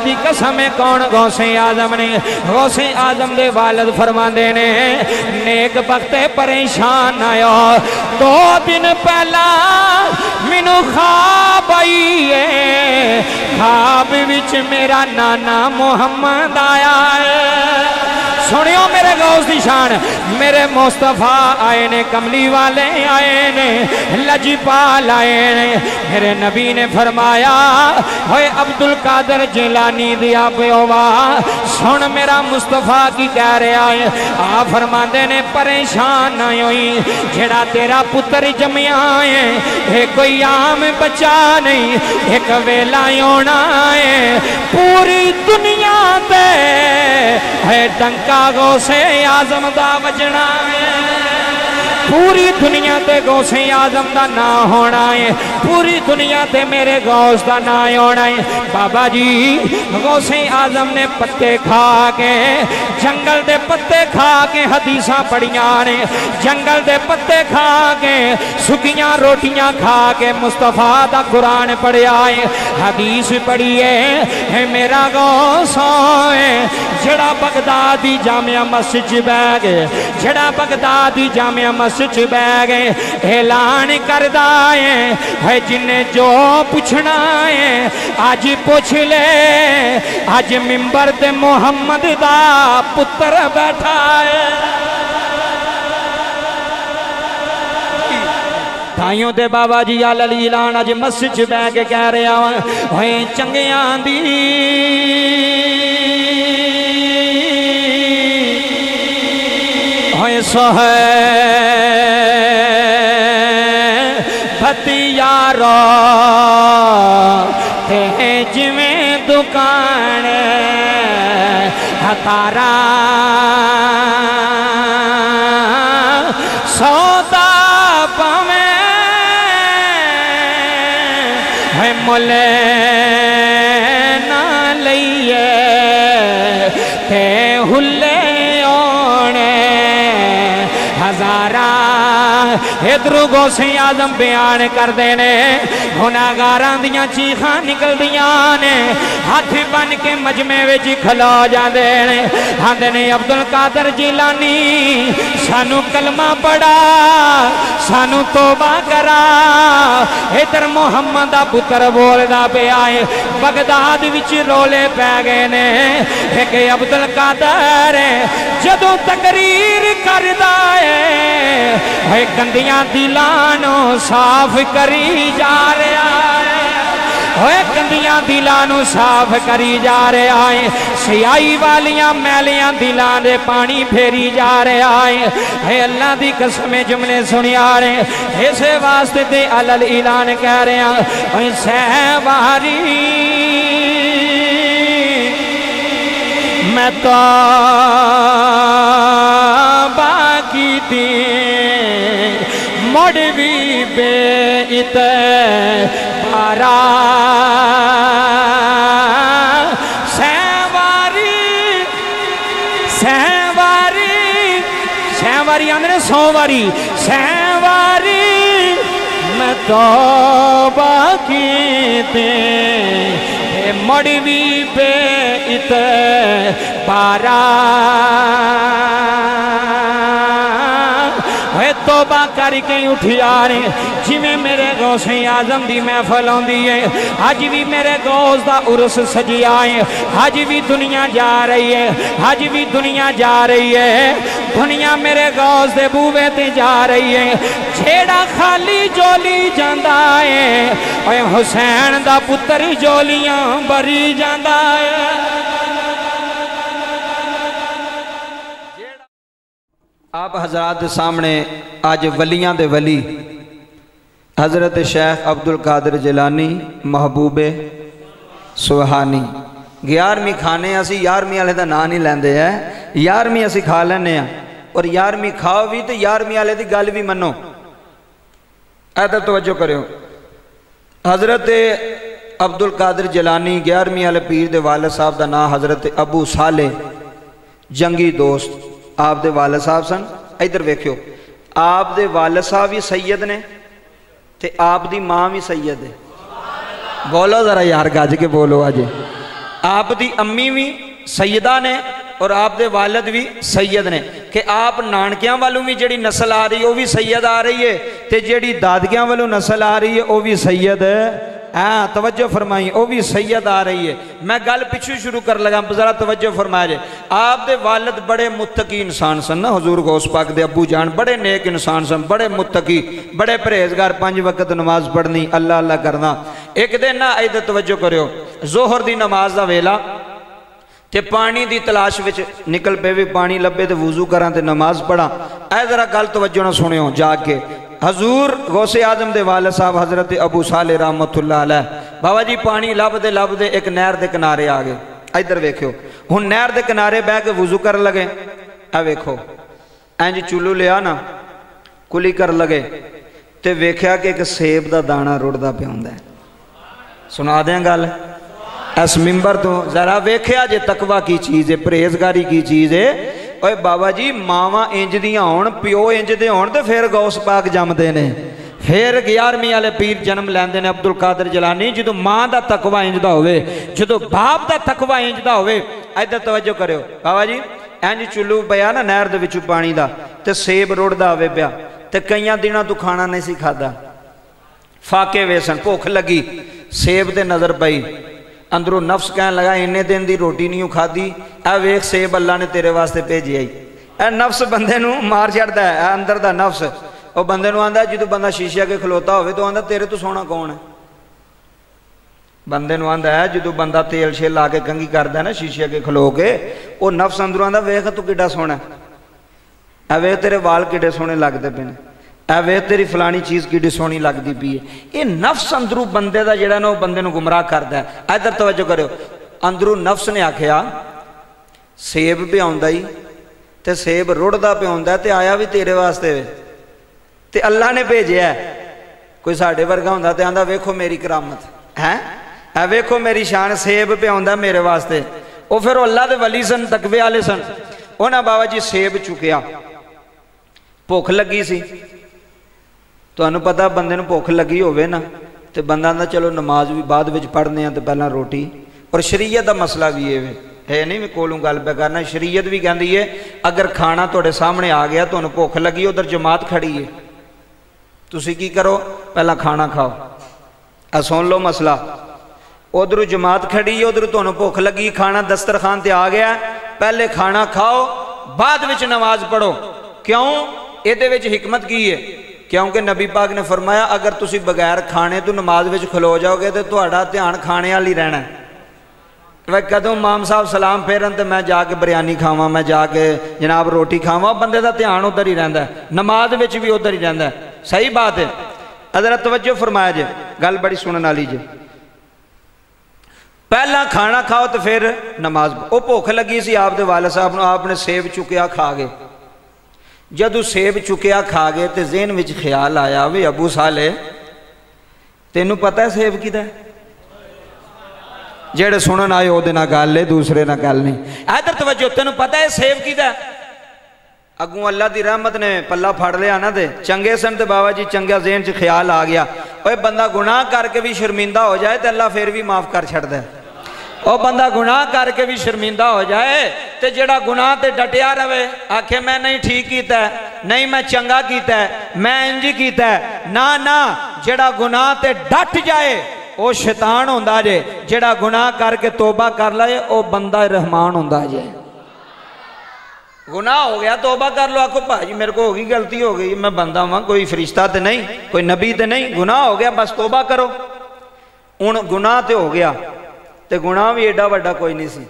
दी कसम है कौन गौसे आज़म ने गौसे आज़म दे वालद फरमाते ने नेक बख्ते परेशान आयो दो दिन पहला मैनू खाब आई है खाब विच मेरा नाना मोहम्मद आया है सुनियो मेरे गौस की शान। मेरे मुस्तफ़ा आए ने, कमली वाले आए ने, लजीपाल आए ने। मेरे नबी ने फरमाया होए अब्दुल कादर जिलानी दिया प्योवा सुन मेरा मुस्तफ़ा की कह रहा है आ फरमाते ने, परेशान होई, जेड़ा तेरा पुत्र जमिया है ये कोई आम बच्चा नहीं, एक वेला होना है पूरी दुनिया पे है डंका गौसे आज़म दा बजना है पूरी दुनिया ते गौसे आज़म का ना होना है। पूरी दुनिया ते मेरे गौस का ना होना है। बाबा जी, गौसे आज़म ने पत्ते खा के, जंगल दे पत्ते खा के हदीसा पढ़िया ने। जंगल दे पत्ते खा के सुखियाँ रोटियाँ खा के मुस्तफ़ा दा कुरान पढ़िया है। हदीस पढ़िए है मेरा गौस है जड़ा बगदाद जामिया मस्जिद बह गए जड़ा बगदाद जामिया मस्जिद च बह गए ऐलान करदा है है जिन्ने जो पुछना है अज पुछ ले। अज मिंबर ते मोहम्मद दा पुत्र बैठा है ताइयों बाबा जी अल अली ऐलान अज मस्जिद बह के कह रहा होए चंगियाँ दी। सोह। भतियारो ते जिमें दुकान हतारा सौदा पवे है मुले इधरू गौसे आज़म बयान करते ने गुनागार दियाँ चीखा निकलदिया ने, हाथ बन के मजमे विच खलो जाते आंदे ने, अब्दुल कादर जिलानी, सानू कलमा पड़ा सानू तोबा करा। इधर मोहम्मद दा पुत्र बोलदा पिया है, बगदाद रोले पै गए ने। एक अब्दुल कादर, जदों तकरीर करदा है। गंदियाँ दिलानो साफ़ करी जा रहा है। गंदियाँ दिलां साफ़ करी जा रहा है। सियाई वालियाँ मैलियाँ दिलां दे पानी फेरी जा रहा है। है, अल्लाह दी कसम जुमले सुनिया रे। इस वास्ते ते अलल ऐलान कह रहे हैं सहवारी, मैं तो दी मुड़ भी बेइत पारा सहवारी सहवारी सहवारी आंदे सौ वारी सहवारी मैं तो बाकी दे मुड़ भी बेइत पारा है तोबा करके उठिया ने जिमें मेरे गौसे आज़म की महफल आती है। अज भी मेरे गौस का उर्स सजिया है। अज भी दुनिया जा रही है। अज भी दुनिया जा रही है। दुनिया मेरे गौस के बूवे ते जा रही है। छेड़ा खाली जोली जाता है। हुसैन का पुत्र जोलियाँ भरी जाता है। आप हजरात सामने अज वलिया दे वली, हज़रत शेख अब्दुल कादिर जिलानी, महबूबे सुहानी ग्यारहवीं खाने असी यारहवीं वाले का नाम नहीं लेंदे है। यारहवीं असी खा लें और यारहवीं खाओ भी तो यारहवीं वाले की गल भी मनो ऐसा तवज्जो करो हज़रत अब्दुल कादिर जिलानी, ग्यारहवीं वाले पीर दे वालद साहब का नाम हज़रत अबू साले, जंगी दोस्त। आपके वाल साहब सन, इधर वेख्यो। आपके वाल साहब भी सैयद ने, ते आप दी माँ भी सैयद है। बोलो जरा यार, गज के बोलो आज। आप दी अम्मी भी सैयदा ने और आपके वालद भी सैयद ने। कि आप नानकिया वालों भी जी नस्ल आ रही है वह भी सैयद आ रही है तो जी ददकिया वालों नस्ल आ रही है वह भी सैयद है। हाँ तवज्जो फरमाई वो भी सैयद आ रही है मैं गल पिछू शुरू कर लगा जरा तवज्जो फरमाया जे आप दे वालिद बड़े मुत्तकी इंसान सन ना हजूर गौस पाक दे अबू जान बड़े नेक इंसान सन बड़े मुत्तकी बड़े परहेजगार पांच वक्त नमाज पढ़नी अल्लाह अल्लाह करना एक दिन ना इधर तवज्जो करो जोहर दी नमाज का वेला ਤੇ ਪਾਣੀ ਦੀ ਤਲਾਸ਼ ਵਿੱਚ ਨਿਕਲ ਪਵੇ ਪਾਣੀ ਲੱਭੇ ਤੇ ਵਜ਼ੂ ਕਰਾਂ ਤੇ ਨਮਾਜ਼ ਪੜਾਂ ਐ ਜ਼ਰਾ ਗੱਲ ਤਵੱਜੋ ਨਾਲ ਸੁਣਿਓ ਜਾ ਕੇ हजूर गौसे आज़म के वाल साहब हज़रत अबू साले रहमतुल्ला बाबा जी पानी लभते लभते एक नहर के किनारे आ गए। इधर वेख्यो। हूँ नहर के किनारे बह के वज़ू कर लगे। आ वेखो इंज चुलू लिया ना, कुली कर लगे। तो वेख्या कि एक सेब का दाना रुड़ता पिया सुना दें गल इस मिंबर तो जरा वेख्या जे तकवा की चीज़ है परहेजगारी की चीज़ है ਓਏ ਬਾਬਾ ਜੀ, ਮਾਵਾਂ ਇੰਜ ਦੀਆਂ ਹੋਣ, ਪਿਓ ਇੰਜ ਦੇ ਹੋਣ ਤੇ ਫਿਰ ਗੌਸ ਪਾਕ ਜੰਮਦੇ ਨੇ। ਫਿਰ 11ਵੀਂ ਵਾਲੇ ਪੀਰ ਜਨਮ ਲੈਂਦੇ ਨੇ ਅਬਦੁਲ ਕਾਦਰ ਜਲਾਨੀ। ਜਦੋਂ ਮਾਂ ਦਾ ਤਕਵਾ ਇੰਜ ਦਾ ਹੋਵੇ, ਜਦੋਂ ਬਾਪ ਦਾ ਤਕਵਾ ਇੰਜ ਦਾ ਹੋਵੇ, ਇੱਧਰ ਤਵੱਜੋ ਕਰਿਓ। ਬਾਬਾ ਜੀ, ਇੰਜ ਚੁੱਲੂ ਪਿਆ ਨਾ ਨਹਿਰ ਦੇ ਵਿੱਚੋਂ ਪਾਣੀ ਦਾ, ਤੇ ਸੇਬ ਰੁੜਦਾ ਹੋਵੇ ਪਿਆ, ਤੇ ਕਈਆਂ ਦਿਨਾਂ ਤੋਂ ਖਾਣਾ ਨਹੀਂ ਸੀ ਖਾਦਾ ਫਾਕੇ ਵੇਸਣ, ਭੁੱਖ ਲੱਗੀ, ਸੇਬ ਤੇ ਨਜ਼ਰ ਪਈ। ਅੰਦਰੋਂ ਨਫਸ ਕਹਿਣ ਲਗਾ, ਇੰਨੇ ਦਿਨ ਦੀ ਰੋਟੀ ਨਹੀਂ ਖਾਦੀ ਆ ਵੇਖ ਸੇਬ ਅੱਲਾ ਨੇ ਤੇਰੇ ਵਾਸਤੇ ਭੇਜਿਆ ਹੀ ਇਹ ਨਫਸ ਬੰਦੇ ਨੂੰ ਮਾਰ ਛੱਡਦਾ ਹੈ ਅੰਦਰ ਦਾ ਨਫਸ। ਉਹ ਬੰਦੇ ਨੂੰ ਆਂਦਾ, ਜਦੋਂ ਬੰਦਾ ਸ਼ੀਸ਼ੇ ਅੱਗੇ ਖਲੋਤਾ ਹੋਵੇ ਤਾਂ ਆਂਦਾ, ਤੇਰੇ ਤੋਂ ਸੋਹਣਾ ਕੌਣ ਹੈ? ਬੰਦੇ ਨੂੰ ਆਂਦਾ ਹੈ, ਜਦੋਂ ਬੰਦਾ ਤੇਲ ਛੇ ਲਾ ਕੇ ਕੰਗੀ ਕਰਦਾ ਨਾ, ਸ਼ੀਸ਼ੇ ਅੱਗੇ ਖਲੋ ਕੇ, ਉਹ ਨਫਸ ਅੰਦਰੋਂ ਆਂਦਾ, ਵੇਖ ਤੂੰ ਕਿੱਡਾ ਸੋਹਣਾ ਹੈ। ਵੇਖ ਤੇਰੇ ਵਾਲ ਕਿੱਡੇ ਸੋਹਣੇ ਲੱਗਦੇ ਪਏ ਨੇ। ਐ ਵੇ ਤੇਰੀ ਫਲਾਣੀ ਚੀਜ਼ ਕਿੱਡੀ ਸੋਹਣੀ ਲੱਗਦੀ ਪਈ ਹੈ ਇਹ ਨਫਸ ਅੰਦਰੂ ਬੰਦੇ ਦਾ ਜਿਹੜਾ ਨਾ ਉਹ ਬੰਦੇ ਨੂੰ ਗੁੰਮਰਾਹ ਕਰਦਾ ਹੈ ਇਧਰ ਤਵੱਜੋ ਕਰਿਓ ਅੰਦਰੂ ਨਫਸ ਨੇ ਆਖਿਆ ਸੇਬ ਪਿਆਉਂਦਾ ਹੀ ਤੇ ਸੇਬ ਰੁੜਦਾ ਪਿਆਉਂਦਾ ਤੇ ਆਇਆ ਵੀ ਤੇਰੇ ਵਾਸਤੇ ਵੇ ਤੇ ਅੱਲਾ ਨੇ ਭੇਜਿਆ ਕੋਈ ਸਾਡੇ ਵਰਗਾ ਹੁੰਦਾ ਤੇ ਆਂਦਾ ਵੇਖੋ ਮੇਰੀ ਕਰਾਮਤ ਹੈ ਐ ਵੇਖੋ ਮੇਰੀ ਸ਼ਾਨ ਸੇਬ ਪਿਆਉਂਦਾ ਮੇਰੇ ਵਾਸਤੇ ਉਹ ਫਿਰ ਅੱਲਾ ਦੇ ਵਲੀ ਸਨ ਤਕਵੇ ਵਾਲੇ ਸਨ ਉਹਨਾਂ ਬਾਬਾ ਜੀ ਸੇਬ ਚੁੱਕਿਆ ਭੁੱਖ ਲੱਗੀ ਸੀ ਤੁਹਾਨੂੰ ਪਤਾ ਬੰਦੇ ਨੂੰ ਭੁੱਖ ਲੱਗੀ ਹੋਵੇ ਨਾ ਤੇ ਬੰਦਾ ਦਾ ਚਲੋ ਨਮਾਜ਼ ਵੀ ਬਾਅਦ ਵਿੱਚ ਪੜ੍ਹਨੇ ਆ ਤੇ ਪਹਿਲਾਂ ਰੋਟੀ ਔਰ ਸ਼ਰੀਅਤ ਦਾ ਮਸਲਾ ਵੀ ਇਹ ਵੇ ਹੈ ਨਹੀਂ ਮੈਂ ਕੋਲੋਂ ਗੱਲ ਪੈ ਕਰਨਾ ਸ਼ਰੀਅਤ ਵੀ ਕਹਿੰਦੀ ਏ ਅਗਰ ਖਾਣਾ ਤੁਹਾਡੇ ਸਾਹਮਣੇ ਆ ਗਿਆ ਤੁਹਾਨੂੰ ਭੁੱਖ ਲੱਗੀ ਉਧਰ ਜਮਾਤ ਖੜੀ ਏ ਤੁਸੀਂ ਕੀ ਕਰੋ ਪਹਿਲਾਂ ਖਾਣਾ ਖਾਓ ਆ ਸੁਣ ਲਓ ਮਸਲਾ ਉਧਰੋਂ ਜਮਾਤ ਖੜੀ ਏ ਉਧਰੋਂ ਤੁਹਾਨੂੰ ਭੁੱਖ ਲੱਗੀ ਖਾਣਾ ਦਸਤਰਖਾਨ ਤੇ ਆ ਗਿਆ ਪਹਿਲੇ ਖਾਣਾ ਖਾਓ ਬਾਅਦ ਵਿੱਚ ਨਮਾਜ਼ ਪੜੋ ਕਿਉਂ ਇਹਦੇ ਵਿੱਚ ਹਕਮਤ ਕੀ ਏ ਕਿਉਂਕਿ ਨਬੀ ਪਾਕ ਨੇ ਫਰਮਾਇਆ ਅਗਰ ਤੁਸੀਂ ਬਗੈਰ ਖਾਣੇ ਤੋਂ ਨਮਾਜ਼ ਵਿੱਚ ਖਲੋ ਜਾਓਗੇ ਤੇ ਤੁਹਾਡਾ ਧਿਆਨ ਖਾਣੇ ਵਾਲੀ ਰਹਿਣਾ ਵੇ ਕਦੋਂ ਮਾਮ ਸਾਹਿਬ ਸਲਾਮ ਫੇਰਨ ਤੇ ਮੈਂ ਜਾ ਕੇ ਬਿਰਿਆਨੀ ਖਾਵਾਂ ਮੈਂ ਜਾ ਕੇ ਜਨਾਬ ਰੋਟੀ ਖਾਵਾਂ ਬੰਦੇ ਦਾ ਧਿਆਨ ਉਧਰ ਹੀ ਰਹਿੰਦਾ ਨਮਾਜ਼ ਵਿੱਚ ਵੀ ਉਧਰ ਹੀ ਰਹਿੰਦਾ ਸਹੀ ਬਾਤ ਹੈ ਅਦਰ ਤਵੱਜੋ ਫਰਮਾਇਆ ਜੇ ਗੱਲ ਬੜੀ ਸੁਣਨ ਵਾਲੀ ਜੇ ਪਹਿਲਾਂ ਖਾਣਾ ਖਾਓ ਤੇ ਫਿਰ ਨਮਾਜ਼ ਉਹ ਭੁੱਖ ਲੱਗੀ ਸੀ ਆਪ ਦੇ ਵਾਲਦ ਸਾਹਿਬ ਨੂੰ ਆਪ ਨੇ ਸੇਬ ਚੁੱਕਿਆ ਖਾ ਗਏ ਜਦੋਂ ਸੇਬ ਚੁੱਕਿਆ ਖਾ ਗਏ ਤੇ ਜ਼ਿਹਨ ਵਿੱਚ ਖਿਆਲ ਆਇਆ ਵੀ ਅਬੂ ਸਾਲੇ, ਤੈਨੂੰ ਪਤਾ ਹੈ ਸੇਬ ਕਿਦਾ ਜਿਹੜੇ ਸੁਣਨ ਆਏ ਉਹਦੇ ਨਾਲ ਗੱਲ ਏ, ਦੂਸਰੇ ਨਾਲ ਗੱਲ ਨਹੀਂ। ਆਦਰ ਤਵੱਜੋ, ਤੈਨੂੰ ਪਤਾ ਹੈ ਸੇਬ ਕਿਦਾ ਅੱਗੋਂ ਅੱਲਾ ਦੀ ਰਹਿਮਤ ਨੇ ਪੱਲਾ ਫੜ ਲਿਆ ਨਾ ਤੇ ਚੰਗੇ ਸਨ ਤੇ ਬਾਬਾ ਜੀ, ਚੰਗਾ ਜ਼ਿਹਨ 'ਚ ਖਿਆਲ ਆ ਗਿਆ। ਓਏ ਬੰਦਾ ਗੁਨਾਹ ਕਰਕੇ ਵੀ ਸ਼ਰਮਿੰਦਾ ਹੋ ਜਾਏ ਤੇ ਅੱਲਾ ਫਿਰ ਵੀ ਮਾਫ ਕਰ ਛੱਡਦਾ ਉਹ ਬੰਦਾ ਗੁਨਾਹ ਕਰਕੇ ਵੀ ਸ਼ਰਮਿੰਦਾ ਹੋ ਜਾਏ ਤੇ ਜਿਹੜਾ ਗੁਨਾਹ ਤੇ ਡਟਿਆ ਰਵੇ ਆਖੇ ਮੈਂ ਨਹੀਂ ਠੀਕ ਕੀਤਾ ਨਹੀਂ ਮੈਂ ਚੰਗਾ ਕੀਤਾ ਮੈਂ ਇੰਜ ਕੀਤਾ ਨਾ ਨਾ ਜਿਹੜਾ ਗੁਨਾਹ ਤੇ ਡਟ ਜਾਏ ਉਹ ਸ਼ੈਤਾਨ ਹੁੰਦਾ ਜੇ ਜਿਹੜਾ ਗੁਨਾਹ ਕਰਕੇ ਤੋਬਾ ਕਰ ਲਏ ਉਹ ਬੰਦਾ ਰਹਿਮਾਨ ਹੁੰਦਾ ਜੇ गुनाह हो गया तोबा कर लो आखो भाजी मेरे को होगी गलती हो गई मैं बंदा वहां कोई फरिश्ता तो नहीं कोई नबी तो नहीं गुनाह हो गया बस तोबा करो हूँ गुनाह तो हो गया ਤੇ ਗੁਨਾਹ ਵੀ ਏਡਾ ਵੱਡਾ ਕੋਈ ਨਹੀਂ ਸੀ।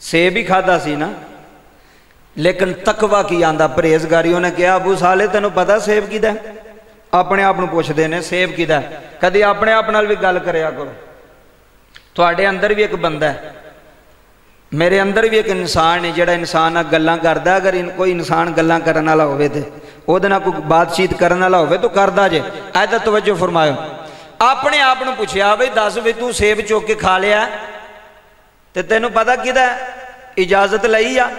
ਸੇਬ ਹੀ ਖਾਦਾ ਸੀ ਨਾ। ਲੇਕਿਨ ਤਕਵਾ ਕੀ ਆਂਦਾ ਪਰਹੇਜ਼ਗਾਰੀ, ਉਹਨੇ ਕਿਹਾ, ਅਬੂ ਸਾਲੇ ਤੈਨੂੰ ਪਤਾ ਸੇਬ ਕਿਦਾ ਆਪਣੇ ਆਪ ਨੂੰ ਪੁੱਛਦੇ ਨੇ, ਸੇਬ ਕਿਦਾ ਕਦੇ ਆਪਣੇ ਆਪ ਨਾਲ ਵੀ ਗੱਲ ਕਰਿਆ ਕਰੋ। ਤੁਹਾਡੇ ਅੰਦਰ ਵੀ ਇੱਕ ਬੰਦਾ ਹੈ। ਮੇਰੇ ਅੰਦਰ ਵੀ ਇੱਕ ਇਨਸਾਨ ਹੈ, ਜਿਹੜਾ ਇਨਸਾਨ ਨਾਲ ਗੱਲਾਂ ਕਰਦਾ, ਅਗਰ ਕੋਈ ਇਨਸਾਨ ਗੱਲਾਂ ਕਰਨ ਵਾਲਾ ਹੋਵੇ ਤੇ, ਉਹਦੇ ਨਾਲ ਕੋਈ ਬਾਤਚੀਤ ਕਰਨ ਵਾਲਾ ਹੋਵੇ ਤਾਂ ਕਰਦਾ ਜੇ। ਐਦਾ ਤਵੱਜੋ ਫਰਮਾਇਓ। ਆਪਣੇ ਆਪ ਨੂੰ ਪੁੱਛਿਆ ਬਈ ਦੱਸ ਵੀ ਤੂੰ ਸੇਬ ਚੁੱਕ ਕੇ ਖਾ ਲਿਆ ਤੇ ਤੈਨੂੰ ਪਤਾ ਕਿਹਦਾ ਇਜਾਜ਼ਤ ਲਈ ਆ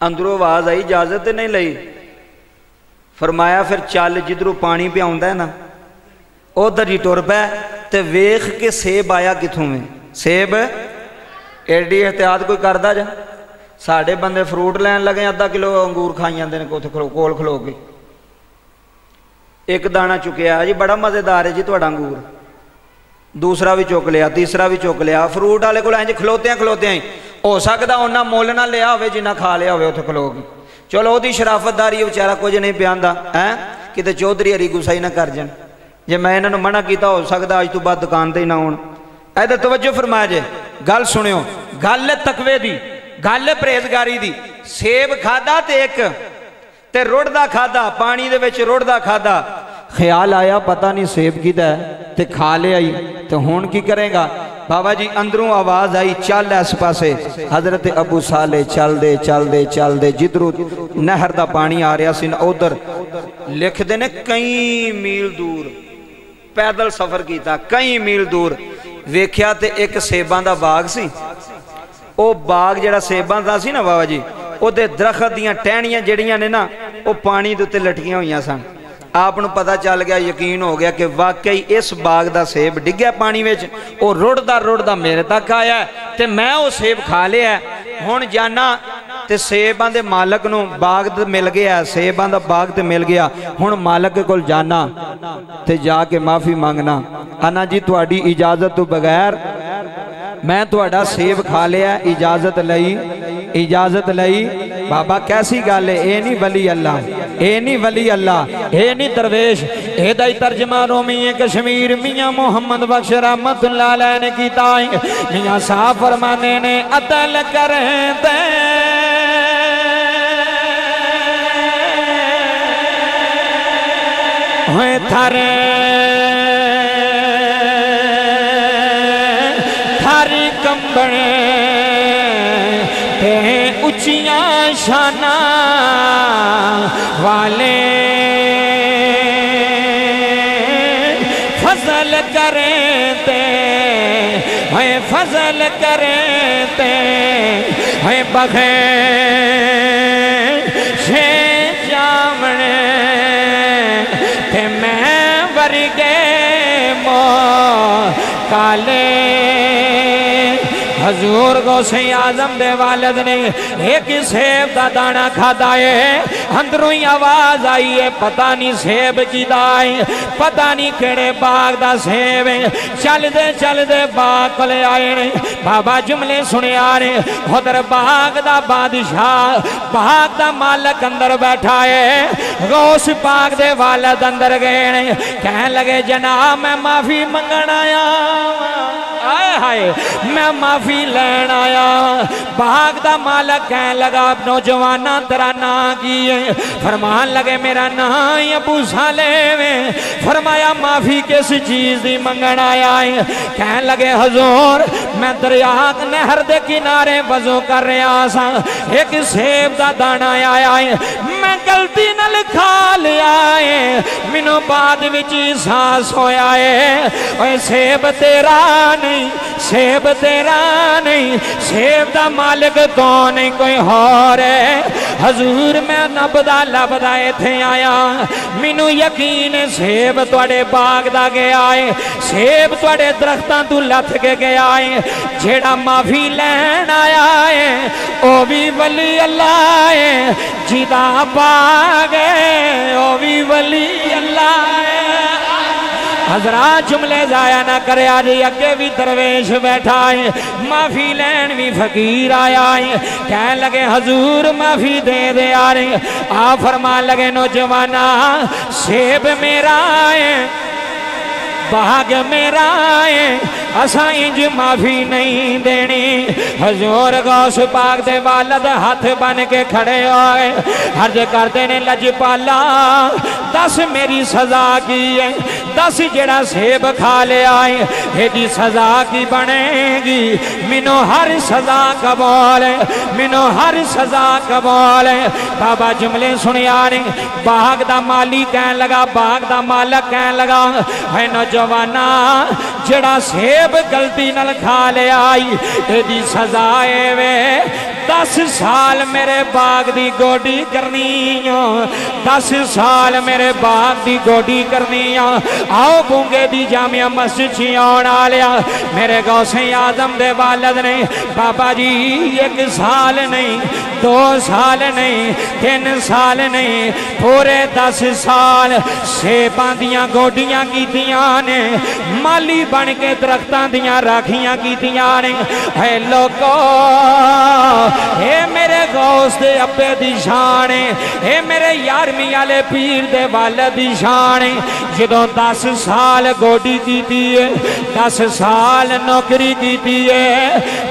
ਅੰਦਰੋਂ ਆਵਾਜ਼ ਆਈ ਇਜਾਜ਼ਤ ਤੇ ਨਹੀਂ ਲਈ ਫਰਮਾਇਆ ਫਿਰ ਚੱਲ ਜਿੱਧਰੋਂ ਪਾਣੀ ਪਿਆਉਂਦਾ ਹੈ ਨਾ ਉਧਰ ਹੀ ਟੁਰ ਪੈ ਤੇ ਵੇਖ ਕੇ ਸੇਬ ਆਇਆ ਕਿੱਥੋਂ ਵੇ ਸੇਬ ਐਡੀ ਇhtiyat ਕੋਈ ਕਰਦਾ ਜਾ ਸਾਡੇ ਬੰਦੇ ਫਰੂਟ ਲੈਣ ਲੱਗੇ ਅੱਧਾ ਕਿਲੋ ਅੰਗੂਰ ਖਾਈ ਜਾਂਦੇ ਨੇ ਕੋਥੇ ਖਲੋ ਕੋਲ ਖਲੋ ਕੇ ਇੱਕ ਦਾਣਾ ਚੁੱਕਿਆ ਜੀ ਬੜਾ ਮਜ਼ੇਦਾਰ ਹੈ ਜੀ ਤੁਹਾਡਾ ਅੰਗੂਰ ਦੂਸਰਾ ਵੀ ਚੁੱਕ ਲਿਆ ਤੀਸਰਾ ਵੀ ਚੁੱਕ ਲਿਆ ਫਰੂਟ ਵਾਲੇ ਕੋਲ ਇੰਜ ਖਲੋਤਿਆਂ ਖਲੋਤਿਆਂ ਹੀ ਹੋ ਸਕਦਾ ਉਹਨਾਂ ਮੁੱਲ ਨਾ ਲਿਆ ਹੋਵੇ ਜਿੰਨਾ ਖਾ ਲਿਆ ਹੋਵੇ ਉੱਥੇ ਖਲੋ ਕੇ ਚਲੋ ਉਹਦੀ ਸ਼ਰਾਫਤਦਾਰੀ ਹੈ ਵਿਚਾਰਾ ਕੁਝ ਨਹੀਂ ਪਿਆਂਦਾ ਹੈ ਕਿਤੇ ਚੌਧਰੀ ਹਰੀ ਗੁਸਾਈ ਨਾ ਕਰ ਜਾਣ ਜੇ ਮੈਂ ਇਹਨਾਂ ਨੂੰ ਮਨਾ ਕੀਤਾ ਹੋ ਸਕਦਾ ਅੱਜ ਤੋਂ ਬਾਅਦ ਦੁਕਾਨ ਤੇ ਹੀ ਨਾ ਆਉਣ ਇਹਦਾ ਤਵੱਜੋ ਫਰਮਾਇਆ ਜੇ ਗੱਲ ਸੁਣਿਓ ਗੱਲ ਹੈ ਤਕਵੇ ਦੀ ਗੱਲ ਹੈ ਪਰਹੇਜ਼ਗਾਰੀ ਦੀ ਸੇਬ ਖਾਦਾ ਤੇ ਇੱਕ ਤੇ ਰੁੜਦਾ ਖਾਦਾ ਪਾਣੀ ਦੇ ਵਿੱਚ ਰੁੜਦਾ ਖਾਦਾ ਖਿਆਲ ਆਇਆ ਪਤਾ ਨਹੀਂ ਸੇਬ ਕਿਦਾ ਤੇ ਖਾ ਲਿਆ ਹੀ ਤੇ ਹੁਣ ਕੀ ਕਰੇਗਾ ਬਾਬਾ ਜੀ ਅੰਦਰੋਂ ਆਵਾਜ਼ ਆਈ ਚੱਲ ਇਸ ਪਾਸੇ ਹਜ਼ਰਤ ਅਬੂ ਸਾਲੇ ਚੱਲਦੇ ਚੱਲਦੇ ਚੱਲਦੇ ਜਿੱਧਰੋਂ ਨਹਿਰ ਦਾ ਪਾਣੀ ਆ ਰਿਹਾ ਸੀ ਨਾ ਉਧਰ ਲਿਖਦੇ ਨੇ ਕਈ ਮੀਲ ਦੂਰ ਪੈਦਲ ਸਫ਼ਰ ਕੀਤਾ ਕਈ ਮੀਲ ਦੂਰ ਵੇਖਿਆ ਤੇ ਇੱਕ ਸੇਬਾਂ ਦਾ ਬਾਗ ਸੀ ਉਹ ਬਾਗ ਜਿਹੜਾ ਸੇਬਾਂ ਦਾ ਸੀ ਨਾ ਬਾਬਾ ਜੀ ਉਹਦੇ ਦਰਖਤ ਦੀਆਂ ਟਹਿਣੀਆਂ ਜਿਹੜੀਆਂ ਨੇ ਨਾ ਉਹ ਪਾਣੀ ਦੇ ਉੱਤੇ ਲਟਕੀਆਂ ਹੋਈਆਂ ਸਨ। ਆਪ ਨੂੰ ਪਤਾ ਚੱਲ ਗਿਆ, ਯਕੀਨ ਹੋ ਗਿਆ ਕਿ ਵਾਕਈ ਇਸ ਬਾਗ ਦਾ ਸੇਬ ਡਿੱਗਿਆ ਪਾਣੀ ਵਿੱਚ। ਉਹ ਰੁੜਦਾ ਰੁੜਦਾ ਮੇਰੇ ਤੱਕ ਆਇਆ ਤੇ ਮੈਂ ਉਹ ਸੇਬ ਖਾ ਲਿਆ। ਹੁਣ ਜਾਣਾ ਤੇ ਸੇਬਾਂ ਦੇ ਮਾਲਕ ਨੂੰ ਬਾਗ ਤੇ ਮਿਲ ਗਿਆ, ਸੇਬਾਂ ਦਾ ਬਾਗ ਤੇ ਮਿਲ ਗਿਆ। ਹੁਣ ਮਾਲਕ ਕੋਲ ਜਾਣਾ ਤੇ ਜਾ ਕੇ ਮਾਫੀ ਮੰਗਣਾ ਆਨਾ ਜੀ, ਤੁਹਾਡੀ ਇਜਾਜ਼ਤ ਤੋਂ ਬਗੈਰ ਮੈਂ ਤੁਹਾਡਾ ਸੇਬ ਖਾ ਲਿਆ, ਇਜਾਜ਼ਤ ਲਈ ਇਜਾਜ਼ਤ ਲਈ। बाबा, कैसी गल है? ये नहीं बली अल्लाह ये नहीं बली अल्लाह ये नहीं दरवेश, एदा ही तर्जमा रोमी कश्मीर मियाँ मोहम्मद बख्श लाल ने किया मियाँ सा फरमाने ने, अदल कर थर थारे, थारी कंबने उचियाँ शाना वाले। फजल करें ते है फजल ते है बखे हजूर गौसे आज़म दे वालद ने, एक सेब का दाना खादा है। अंदरों ही आवाज़ आई है, पता नहीं सेब की पता नहीं केड़े बाग दा सेब है। चलदे चलदे बाग कोले आए ने, बाबा जुमले सुने आ रहे उधर बाग दा बादशाह, बाग दा मालक अंदर बैठा है। गौस बाग दे वालद अंदर गए ने कह लगे, जनाब, मैं माफ़ी मंगण आया। हाय, मैं माफ़ी लैन आया। बाग दा मालक कह लगा नौजवाना तेरा ना की है? फरमान लगे, मेरा ना ही अबू साले में फरमाया, माफ़ी किस चीज़ दी मंगण आया है? कह लगे, हजूर, मैं दरिया नहर दे किनारे वज़ू कर रहा सा। एक सेब दा दाना आया है। मैं गलती नाल खा लिया है। मैनू बाद एहसास होया है। सेब तेरा नहीं सेब तेरा नहीं, सेब दा मालिक तो नहीं कोई होर है? हजूर, मैं नबदा लभदा इथे आया। मैनू यकीन सेब तुहाडे बाग दा गया है। सेब तुहाडे दरख्तां तू लथ के गया है। जेड़ा माफ़ी लैन आया है, ओ भी वली अल्लाह है। जिदा बाग है, ओ भी वली अल्लाह है। हजरा जुमले जाया ना कर अगे भी दरवेश बैठा है। माफ़ी लैन भी फकीर आया है। कह लगे, हजूर, माफ़ी दे दे आ रहे आ फरमा लगे नौजवाना सेब मेरा है। भाग मेरा है। असा इंज माफ़ी नहीं देनी। हजूर गौस पाक दे वालद हाथ बन के खड़े होए। हर्ज करते ने लजपाला। दस मेरी सजा की है। दस जेड़ा सेब खा लिया है एदी सजा की बनेगी। मिनो हर सजा कबूल है। मिनो हर सजा कबूल है। बाबा जुमले सुनिया ने बाग दा माली कह लगा बाग दा मालक कह लगा। है नौजवाना जड़ा सेब गलती खा लिया सजा वे दस साल मेरे बाग दी गोडी करनी दस साल मेरे बाग दी गोडी करनी आओ बूँगे दी जामिया मस्जिद ची आने मेरे गौसे आदम दे वालद ने, बाबा जी, एक साल नहीं, दो साल नहीं, तीन साल नहीं, पूरे दस साल सेबा दियाँ गोडियाँ कीतियाँ ने, माली बन के दरख्तां दियाँ राखियाँ कीतियाँ ने। है लोको हे मेरे गौस दे अब्बे दी शान हे मेरे यारवीं वाले पीर दे वाले दी शान दस साल गोडी की दस साल नौकरी की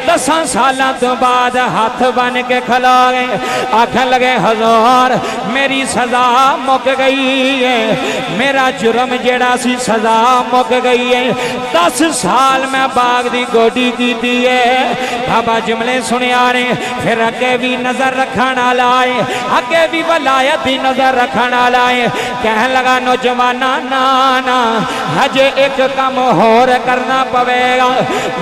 दस साल तो बाद हाथ बन के खला गए। आख लगे, हज़ार, मेरी सजा मुक गई है मेरा जुर्म जेड़ा सी सजा मुक गई है दस साल मैं बाग दी गोडी की बाबा जुमले सुनिया ने फिर अगे भी नज़र रखना लाए अगे भी वलायत भी नज़र रखना लाए कह लगा नौजवाना ना ना, हजे एक कम होर करना पवेगा।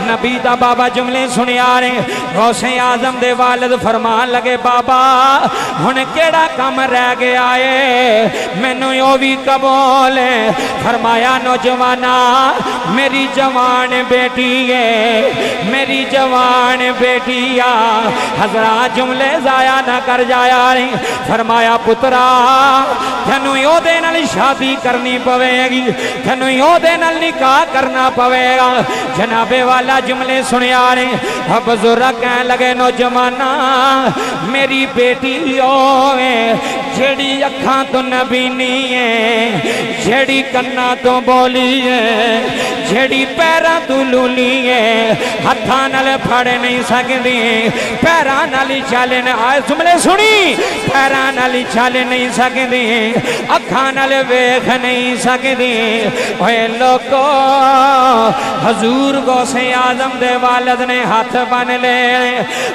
नबी दा बाबा जुमले सुनिया ने, गौसे आज़म दे वालद फरमान लगे, बाबा हूँ केड़ा कम रह गया है? मैनू ओ भी कबोल फरमाया नौजवाना मेरी जवान बेटी है, मेरी जवान बेटी आ हजरा जुमले जाया ना कर जाया नहीं। फरमाया, पुत्रा तेनू ओदे नाल शादी करनी पवेगी। तेनू ओदे नाल निकाह करना पवेगा। जनाबे वाला जुमले सुनिया ने बुज़ुर्ग कह लगे नौजवाना मेरी बेटी ओए जेड़ी अखा तो नबीनी है, जेड़ी कन्ना तो बोली है, जेड़ी पैरा तो लूली है हथा नाल फड़ नहीं सकती पैरा नाल चल आए सुमले सुनी। पैरा नाल चल नहीं सकती अखा नाल वेख नहीं सकती ओए लोको हजूर गौसे आज़म दे वालद ने हाथ बन ले।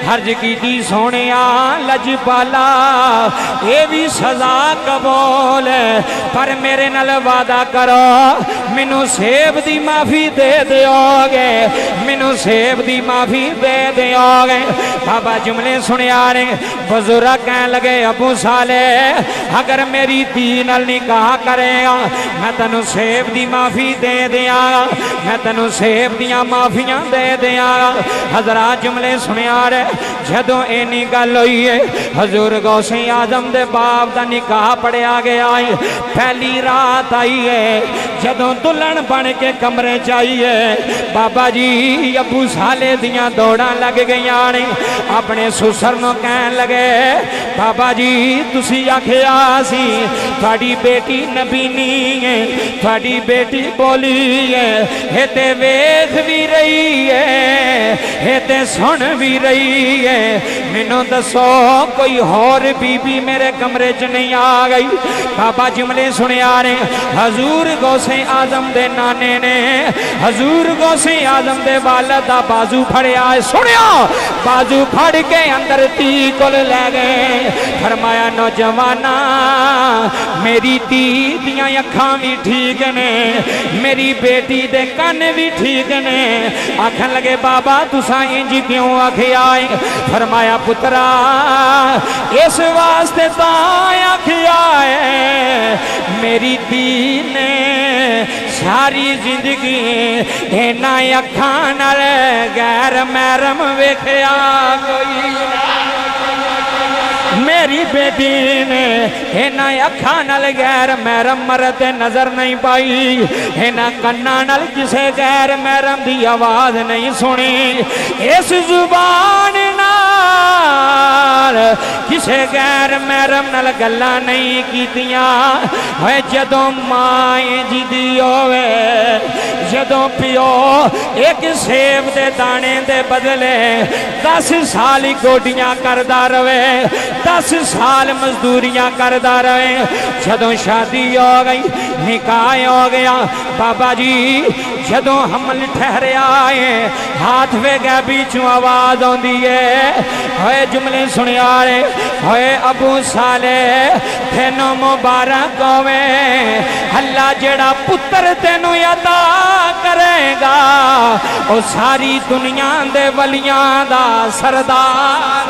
हर्ज की सोने लजपाला ये भी सजा कबूल पर मेरे नाल वादा करो, मैनू सेब दी माफ़ी दे दोगे मैनू सेब दी माफ़ी दे दोगे बाबा जुमले सुनिया ने, बुज़ुर्ग कह लगे, अबू साले, अगर मेरी धी नाल निकाह करेगा मैं तेन सेब दी माफ़ी दे दियागा मैं तेन सेब दियाँ माफियाँ दे दियागा हजरा जुमले सुनिया रे जदों इन्नी गल हुई है हजूर गौसे आज़म दे बाप का निकाह पढ़िया गया है पहली रात आई है जदों दुल्हन बन के कमरे चाहिए बाबा जी, अबू साले दियाँ दौड़ा लग गई अपने सुसर नो कह लगे, बाबा जी, तुसी आखिया बेटी नबीनी है थोड़ी बेटी बोली है ते वेख भी रही है ते सुन भी रही है मैनू दसो कोई होर बीबी मेरे कमरे च नहीं आ गई। बाबा जुमले सुनिया ने, हजूर गौसे आज़म दे नाने ने, हजूर गौसे आज़म दे वालद दा बाजू फड़िया सुनिया बाजू फड़ के अंदर ती कोल ले गए। फरमाया नौजवाना मेरी धी दियाँ अखा भी ठीक ने, मेरी बेटी दे कन भी ठीक ने। आखन लगे, बाबा, तुसा इंज क्यों आखिया फरमाया, पुत्रा, इस वास्ते आखिया मेरी धी ने सारी ज़िंदगी इना अखा नाल गैर मैरम वेखिया कोई मेरी बेटी ने इना अखा नाल गैर मैरम मरद नज़र नहीं पाई। इना कन्ना नाल किसे गैर मैरम की आवाज़ नहीं सुनी। इस ज़ुबान किसे गैर मैरम नाल गल्ला नहीं कीतियाँ। है जदों माए जिदी होवे, जदों पियो एक सेब दे दाने दे बदले दस साल गोडियाँ करदा रवे। दस साल मजदूरियाँ करदा रहे। जदों शादी हो गई, निकाह हो गया, बाबा जी, जदों हमल ठहरिया है हाथ वे गए बीचों आवाज़ आती है। होए जुमले सुनिया रे होए अबू साले, तेन मुबारक होवे। अल्लाह जड़ा पुत्र तेन अदा करेगा वो सारी दुनिया दे वलियाँ दा सरदार